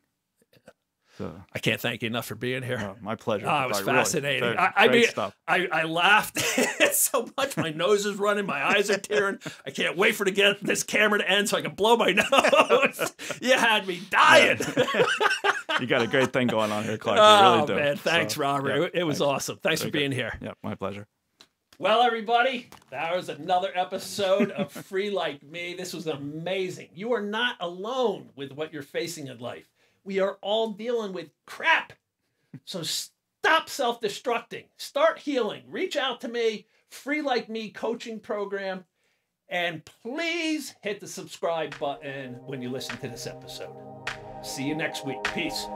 So, I can't thank you enough for being here. my pleasure. Oh, it was really, fascinating. very- I- I mean- stuff. I, I laughed <laughs> so much. My nose is running. My eyes are tearing. I can't wait for to get this camera to end so I can blow my <laughs> nose. you had me dying. You got a great thing going on here, Clark. You <laughs> oh really do. man, thanks, So, Robert. yeah, it, was thanks. awesome. Thanks for Very being good. here. Yeah, my pleasure. Well, everybody, that was another episode of <laughs> Free Like Me. This was amazing. You are not alone with what you're facing in life. We are all dealing with crap. So stop self destructing, start healing, reach out to me, Free Like Me coaching program, and please hit the subscribe button when you listen to this episode. See you next week. Peace.